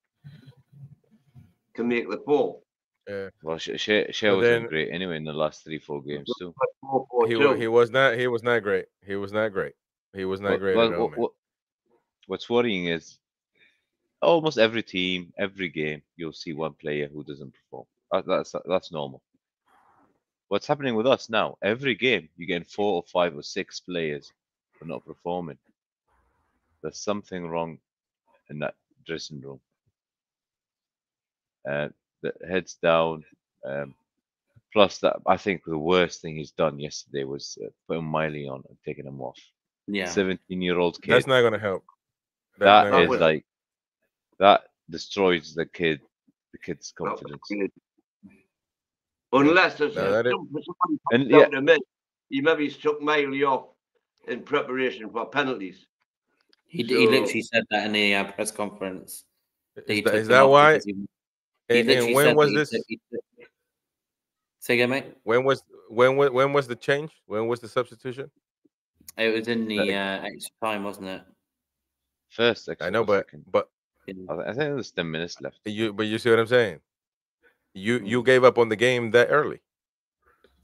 to make the four. Yeah. Well, Shea Shea Shea was doing then- great anyway in the last three four games too. Four, four, He he was not he was not great. He was not great. He was not Well- great well, at all, wha- what's worrying is almost every team, every game, you'll see one player who doesn't perform. That- That's that's normal. What's happening with us now? Every game, you're getting four or five or six players who are not performing. There's something wrong in that dressing room. Uh, the heads down. Um, plus, that I think the worst thing he's done yesterday was uh, putting Miley on and taking him off. Yeah. 17 year old kid. That's not gonna help. That's That not gonna help. like that destroys the kid, the kid's confidence. Unless there's No, that is- some- somebody And yeah, out to me, he maybe took Miley off in preparation for penalties. He, he literally said that in the uh, press conference. Is that, took is him that why? He, he And, and when was this? took- he took- Say again, mate. When was when wa- when was the change? When was the substitution? It was in the uh, extra time, wasn't it? first, I know, but second. but I, thi- I think there's 10 minutes left. you but you see what I'm saying? You Mm. you gave up on the game that early.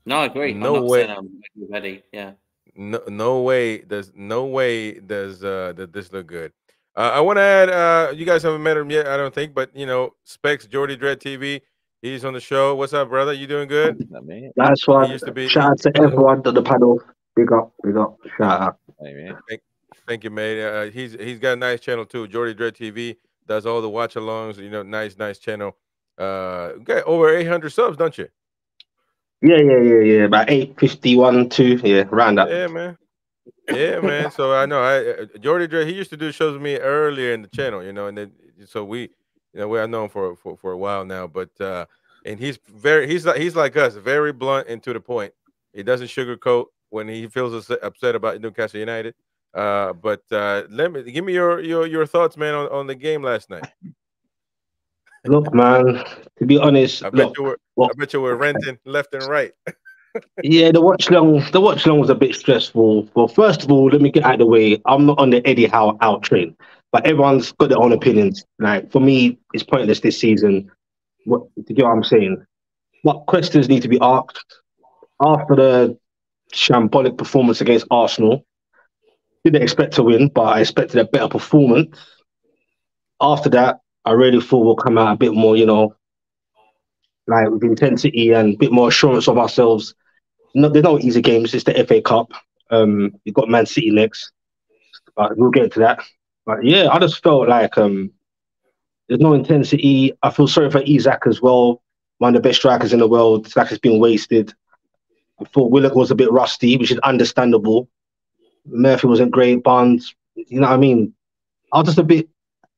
No, I agree. No I'm not way. saying I'm ready. Yeah. No no way does no way does uh that this look good. Uh, I want to add uh you guys haven't met him yet, I don't think, but you know Specs Jordy Dread TV. He's on the show. What's up, brother? You doing good? That mate. That's He one. used to be. Shout out to everyone on the panel. Big up, big up. Shout out. Hey, mate. Thank, thank you, mate. Uh, he's he's got a nice channel too. Jordy Dread TV does all the watch alongs. You know, nice nice channel. Uh, got over eight hundred subs, don't you? Yeah, yeah, yeah, yeah. About eight fifty one, two. Yeah, round up. Yeah, man. Yeah, man. So I know I uh, Jordy Dre. He used to do shows with me earlier in the channel, you know, and then so we, you know, we I've known for for for a while now. But uh and he's very he's like he's like us, very blunt and to the point. He doesn't sugarcoat when he feels upset about Newcastle United. Uh, but uh, let me give me your your your thoughts, man, on, on the game last night. Look, man. To be honest, I bet look, you were I bet you were renting left and right. yeah, the watch long, the watch long was a bit stressful. Well, first of all, let me get out of the way. I'm not on the Eddie Howe out train, but everyone's got their own opinions. Like for me, it's pointless this season. What do you get what I'm saying? What questions need to be asked after the shambolic performance against Arsenal? Didn't expect to win, but I expected a better performance. After that, I really thought we'll come out a bit more, you know, like with intensity and a bit more assurance of ourselves. No, there's no easy games. It's the FA Cup. Um, you've got Man City next, but we'll get to that. But yeah, I just felt like um, there's no intensity. I feel sorry for Isak as well. One of the best strikers in the world. It's like it's been wasted. I thought Willock was a bit rusty, which is understandable. Murphy wasn't great. Barnes, you know what I mean? I was just a bit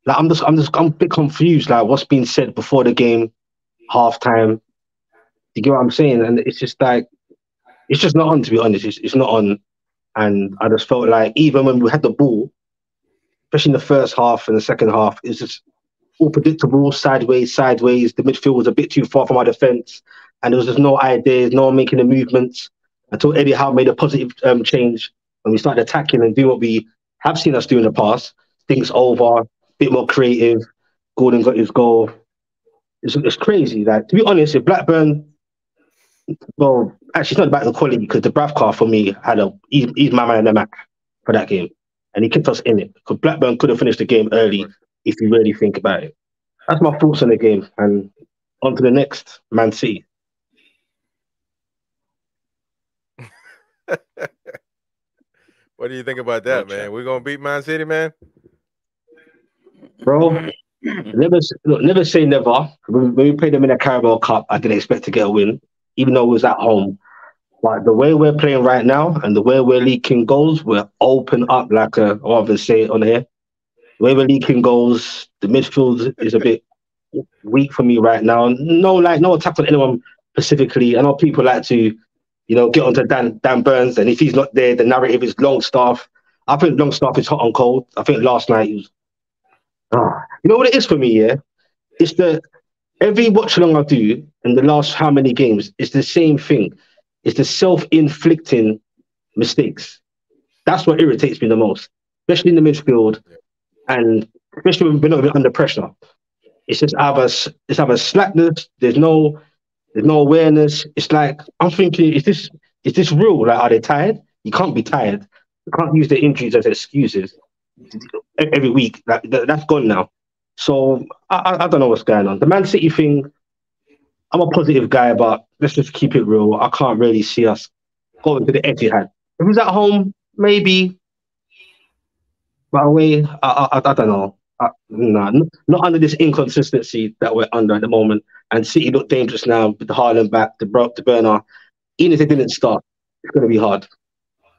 like I'm just I'm just I'm a bit confused. Like what's being said before the game, half time. You get what I'm saying? And it's just like it's just not on to be honest. It's, it's not on. And I just felt like even when we had the ball, especially in the first half and the second half, it's just all predictable, sideways, sideways. The midfield was a bit too far from our defense, and there was just no ideas, no making the movements until Eddie Howe made a positive um, change and we started attacking and doing what we have seen us do in the past. Things over, a bit more creative. Gordon got his goal. It's, it's crazy. Like to be honest, if Blackburn, well, actually, it's not about the quality because Dubravka for me had a he's, he's my man in the match for that game, and he kept us in it. Because Blackburn could have finished the game early if you really think about it. That's my thoughts on the game, and on to the next Man City. What do you think about that, man? We're gonna beat Man City, man. bro. never, look, never say never. When we played them in the Carabao Cup, I didn't expect to get a win, even though it was at home. But the way we're playing right now and the way we're leaking goals, we're open up like a, I'll rather say it on here. The way we're leaking goals, the midfield is a bit weak for me right now. No, like no attack on anyone specifically. I know people like to, you know, get onto Dan Dan Burns, and if he's not there, the narrative is Longstaff. I think Longstaff is hot on cold. I think last night he was Ah, you know what it is for me, yeah? It's the every watch along I do in the last how many games, it's the same thing. It's the self-inflicting mistakes. That's what irritates me the most, especially in the midfield, and especially when we're not even under pressure. It's just either it's either slackness. There's no there's no awareness. It's like I'm thinking, is this is this real? Like, are they tired? You can't be tired. You can't use the injuries as excuses every week. That, that that's gone now. So I, I don't know what's going on. The Man City thing. I'm a positive guy, but let's just keep it real. I can't really see us going to the Etihad. If it's at home, maybe. But away, I I, I, don't know. Nah, not under this inconsistency that we're under at the moment. And City look dangerous now with the Haaland back, the the burner. Even if they didn't start, it's going to be hard.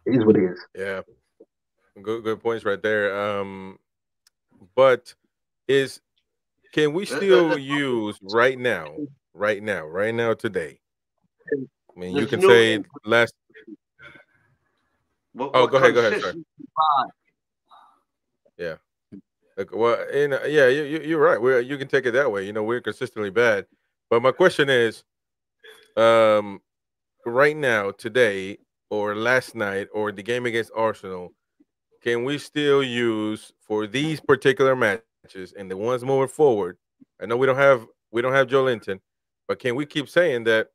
It is what it is. Yeah, good good points right there. Um, but is can we still use right now, right now, right now today? I mean, you can say last. Oh, go ahead, go ahead, sorry. bad? Yeah. Like, well, and uh, yeah, you, you- you're right. We're you can take it that way. You know, we're consistently bad. But my question is, um, right now, today, or last night, or the game against Arsenal, can we still use for these particular matches and the ones moving forward? I know we don't have we don't have Joelinton, but can we keep saying that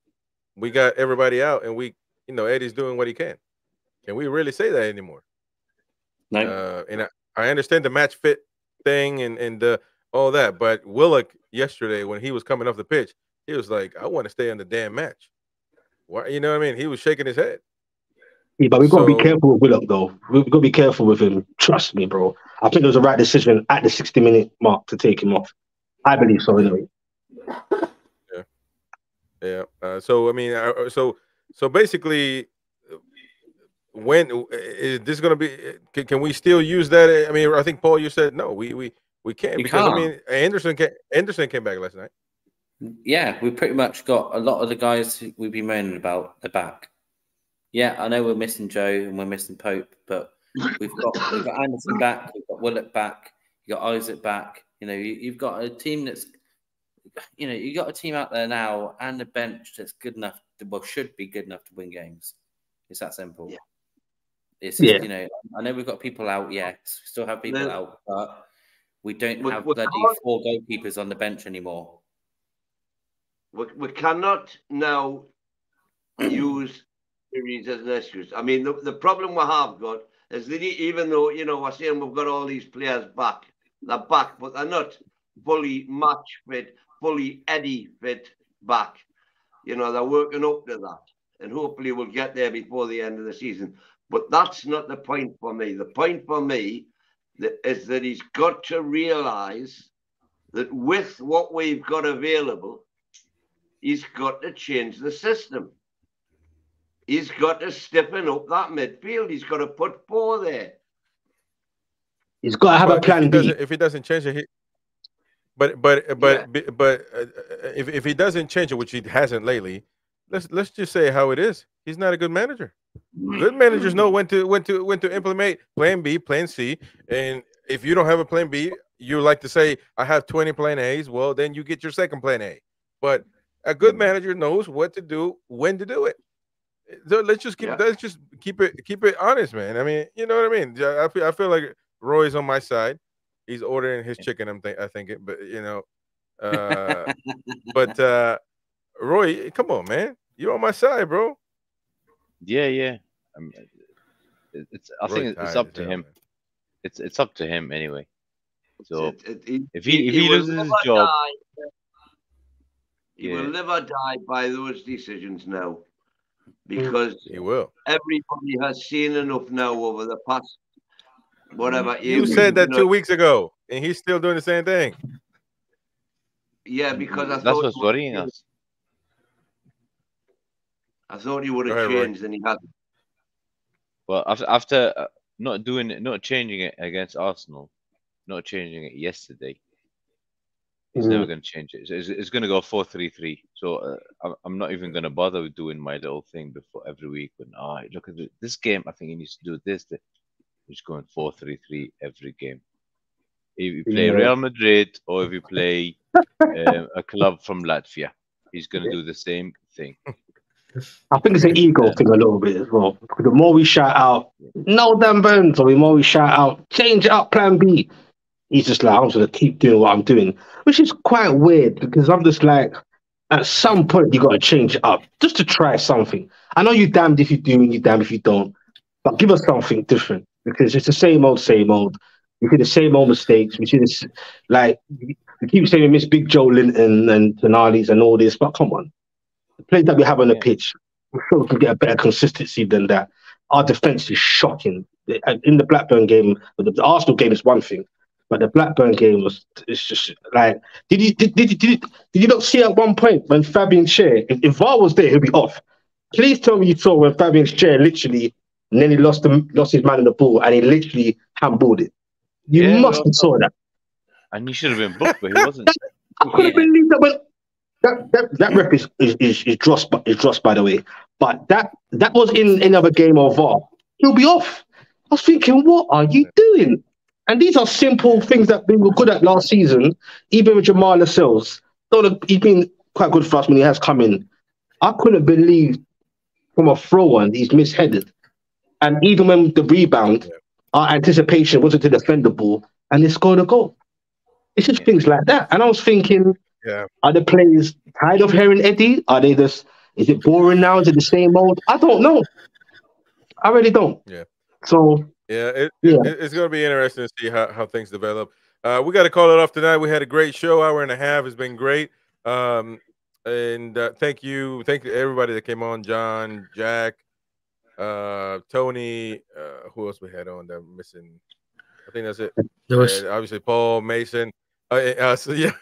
we got everybody out and we, you know, Eddie's doing what he can? Can we really say that anymore? No. Uh, and I, I understand the match fit thing and and uh, all that, but Willock yesterday when he was coming off the pitch, he was like, "I want to stay on the damn match." Why? You know what I mean? He was shaking his head. Yeah, but we've got to So- be careful with Willock, though. We've got to be careful with him. Trust me, bro. I think it was the right decision at the 60 minute mark to take him off. I believe so, anyway. Yeah. Uh, so I mean, uh, uh, so so basically, when is this going to be? Can, can we still use that? I mean, I think Paul, you said no. We we we can't You because I can't. mean, Anderson came, Anderson came back last night. Yeah, we pretty much got a lot of the guys we've been moaning about. They're back. Yeah, I know we're missing Joe and we're missing Pope, but we've got we've got Anderson back, we've got Willett back, you've got Isak back. You know, you, you've got a team that's, you know, you've got a team out there now and a bench that's good enough. To, well, should be good enough to win games. It's that simple. Yeah. It's Yeah. you know, I know we've got people out. Yes, we still have people Then- out, but we don't We- have we bloody can't- four goalkeepers on the bench anymore. we, we cannot now use series as excuse. I mean, the, the problem we have got is that even though, you know, we're saying we've got all these players back, they're back, but they're not fully match fit, fully Eddie fit back. You know, they're working up to that. And hopefully we'll get there before the end of the season. But that's not the point for me. The point for me is that he's got to realize that with what we've got available, he's got to change the system. He's got to stiffen up that midfield. He's got to put four there. He's got to have a plan if he B. doesn't, if he doesn't change it, he, but but but b- but uh, uh, if if he doesn't change it, which he hasn't lately, let's let's just say how it is. He's not a good manager. Good managers know when to when to when to implement Plan B, Plan C, and if you don't have a Plan B, you like to say I have twenty Plan A's. Well, then you get your second Plan A. But a good manager knows what to do, when to do it. So let's just keep Yeah. let's just keep it keep it honest, man. I mean, you know what I mean. I feel I feel like Roy's on my side. He's ordering his chicken. I'm think I think it, but you know, uh, but uh, Roy, come on, man, you're on my side, bro. Yeah, yeah. Um, it- it's. I Roy think it's up to hell, him. man. It's it's up to him anyway. So It- it- he- if he if he will loses his job, die. He will Yeah. never die by those decisions now, because He will. everybody has seen enough now over the past whatever. You eight said that two weeks ago, and he's still doing the same thing. Yeah, because I that's thought what's worrying us. I thought he would have ahead, Roy. changed, and he hasn't. Well, after after uh, not doing it, not changing it against Arsenal, not changing it yesterday, he's never going to change it. It's, it's going to go four three three. So uh, I'm, not even going to bother with doing my little thing before every week. When oh, look at this game, I think he needs to do this. this. He's going four three three every game. If you play Yeah. Real Madrid or if you play um, a club from Latvia, he's going to do the same thing. I think it's an ego thing a little bit as well. Because the more we shout out, no Dan Burns, or the more we shout out, change it up, plan B. He's just like, I'm just gonna keep doing what I'm doing, which is quite weird because I'm just like, at some point you gotta change up just to try something. I know you're damned if you do and you damned if you don't, but give us something different because it's the same old, same old. We see the same old mistakes. We see this like we keep saying we miss Big Joelinton and Tonali's and all this, but come on the players that we have on the Yeah. pitch, we sure we can get a better consistency than that. Our defense is shocking. Uh, in the Blackburn game, the Arsenal game is one thing, but the Blackburn game was it's just like did you did, did, you- did, did you not see at one point when Fabian Schär, if, if VAR was there, he'd be off. Please tell me you saw when Fabian Schär literally nearly lost the, lost his man in the ball and he literally handballed it. You Yeah, must well, have saw that. And he should have been booked, but he wasn't. I couldn't Yeah. believe that. When, that that that rep is is is, is Dross, bu- is Dross, by the way. But that that was in another game of VAR. He'll be off. I was thinking, what are you doing? And these are simple things that we were good at last season. Even with Jamal Lascelles, though he's been quite good for us when he has come in. I couldn't believe from a throw one he's misheaded. And even when the rebound, our anticipation wasn't to defend the ball, and they scored a goal. It's just things like that. And I was thinking, Yeah. are the players tired of hearing Eddie? Are they just? Is it boring now? Is it the same old? I don't know. I really don't. Yeah. So Yeah, it, Yeah. it- it's going to be interesting to see how, how things develop. Uh, we got to call it off tonight. We had a great show, hour and a half. It's been great. Um, and uh, thank you, thank you everybody that came on. John, Jack, uh, Tony. Uh, who else we had on that I'm missing? I think that's it. Lewis. And obviously, Paul Mason. Uh, uh, so yeah,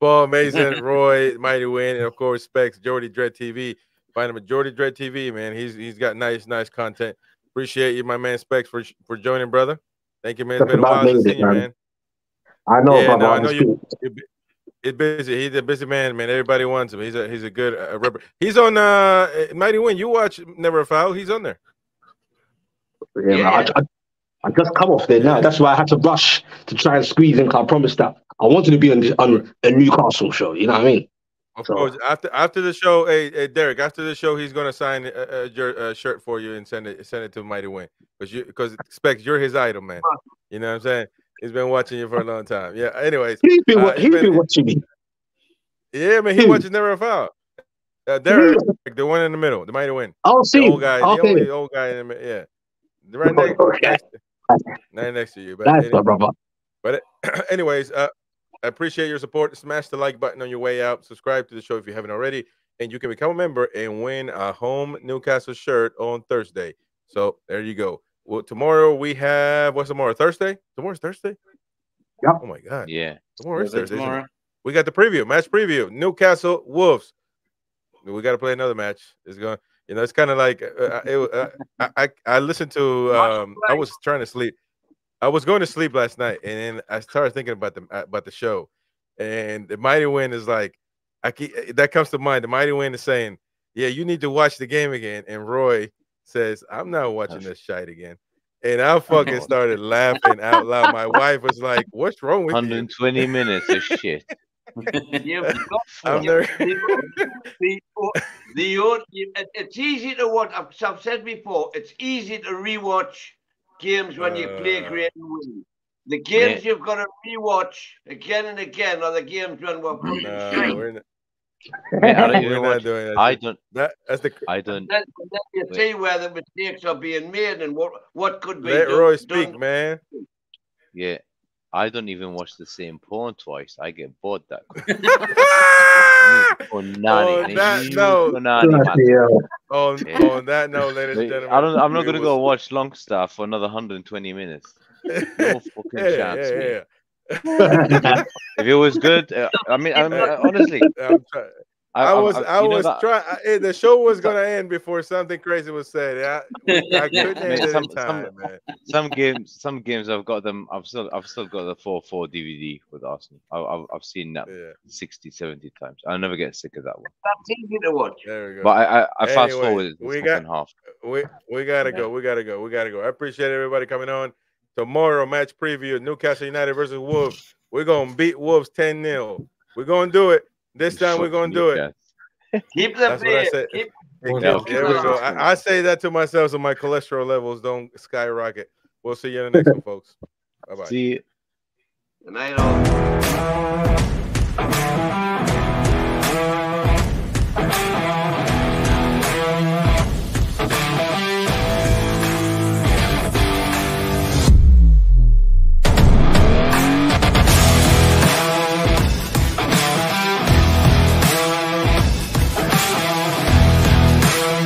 Paul Mason, Roy, Mighty Win, and of course Specs, Geordie Dread TV. Find him at Geordie Dread TV, man. He's he's got nice, nice content. Appreciate you, my man Specs, for for joining, brother. Thank you, man. It's That's been a while since made you, man. man. I know, Yeah, brother. no, I know you. You're He's busy. He's a busy man, man. Everybody wants him. He's a he's a good uh, rep- He's on uh Mighty Win. You watch Never a Foul. He's on there. Yeah, man, I, I, I just come off there now. That's why I had to rush to try and squeeze in. 'cause I promised that I wanted to be on this, on a Newcastle show. You know what I mean? Of So- course, after after the show, hey, hey Derek, after the show, he's gonna sign a, a, jer- a shirt for you and send it send it to Mighty Win because you because Specs, you're his idol, man. You know what I'm saying? He's been watching you for a long time. Yeah. Anyways, He's been, uh, he's been- been watching me. yeah, man. He watches Never a Foul. Uh, Derek, the one in the middle, the Mighty Win. The see. old guy, the only old guy in the yeah, right next, Okay. next, right next to you. But That's anyway- brother. But anyways, uh, I appreciate your support. Smash the like button on your way out. Subscribe to the show if you haven't already, and you can become a member and win a home Newcastle shirt on Thursday. So there you go. Well, tomorrow we have what's tomorrow? Thursday. Tomorrow's Thursday. Yep. Oh my god. Yeah. Tomorrow is Is Thursday. tomorrow? We got the preview, match preview. Newcastle Wolves. We got to play another match. It's going. You know, it's kind of like uh, it, uh, I, I I listened to. Um, I was trying to sleep. I was going to sleep last night, and then I started thinking about the about the show, and the Mighty Win is like, I keep, that comes to mind. The Mighty Win is saying, "Yeah, you need to watch the game again," and Roy says, "I'm not watching this shite again." And I fucking started laughing out loud. My wife was like, "What's wrong with you?" 120 minutes of shit. You've got I'm there. the, the, the, old- you- it's easy to watch. I've, I've said before, it's easy to rewatch games when you play Uh, great and win. The games you've got to rewatch again and again are the games when we're putting No, shite. we're not, Mate, I don't we're not doing that. I don't. That, that's the I don't. Then, then you Wait. see where the mistakes are being made and what, what could be let done. Roy speak, done. man. Yeah. I don't even watch the same porn twice. I get bored that quick. On On that note, on, Yeah. on that note, ladies and gentlemen, I don't. I'm not gonna go watch Longstaff for another 120 minutes. No fucking yeah, chance, yeah, yeah. If it was good, uh, I mean, I mean, uh, honestly, I'm try- I, I was, I'm- I was trying. Eh, the show was gonna end before something crazy was said. I, I couldn't Mate, end it some- in some- man. some games, some games I've got them. I've still, I've still got the four four DVD with Arsenal. I, I've, I've seen that Yeah, 60, 70 times. I'll never get sick of that one. That's easy to watch. there we go. But I, I, I fast forward we got- half. we we gotta go. We gotta go. We gotta go. I appreciate everybody coming on. Tomorrow, match preview: Newcastle United versus Wolves. We're gonna beat Wolves 10 0 We're gonna do it. This time we're gonna do it. Keep the That's what I faith. said. Keep, Yeah, There we go. I, I say that to myself so my cholesterol levels don't skyrocket. We'll see you in the next one, folks. Bye bye. See. and I know.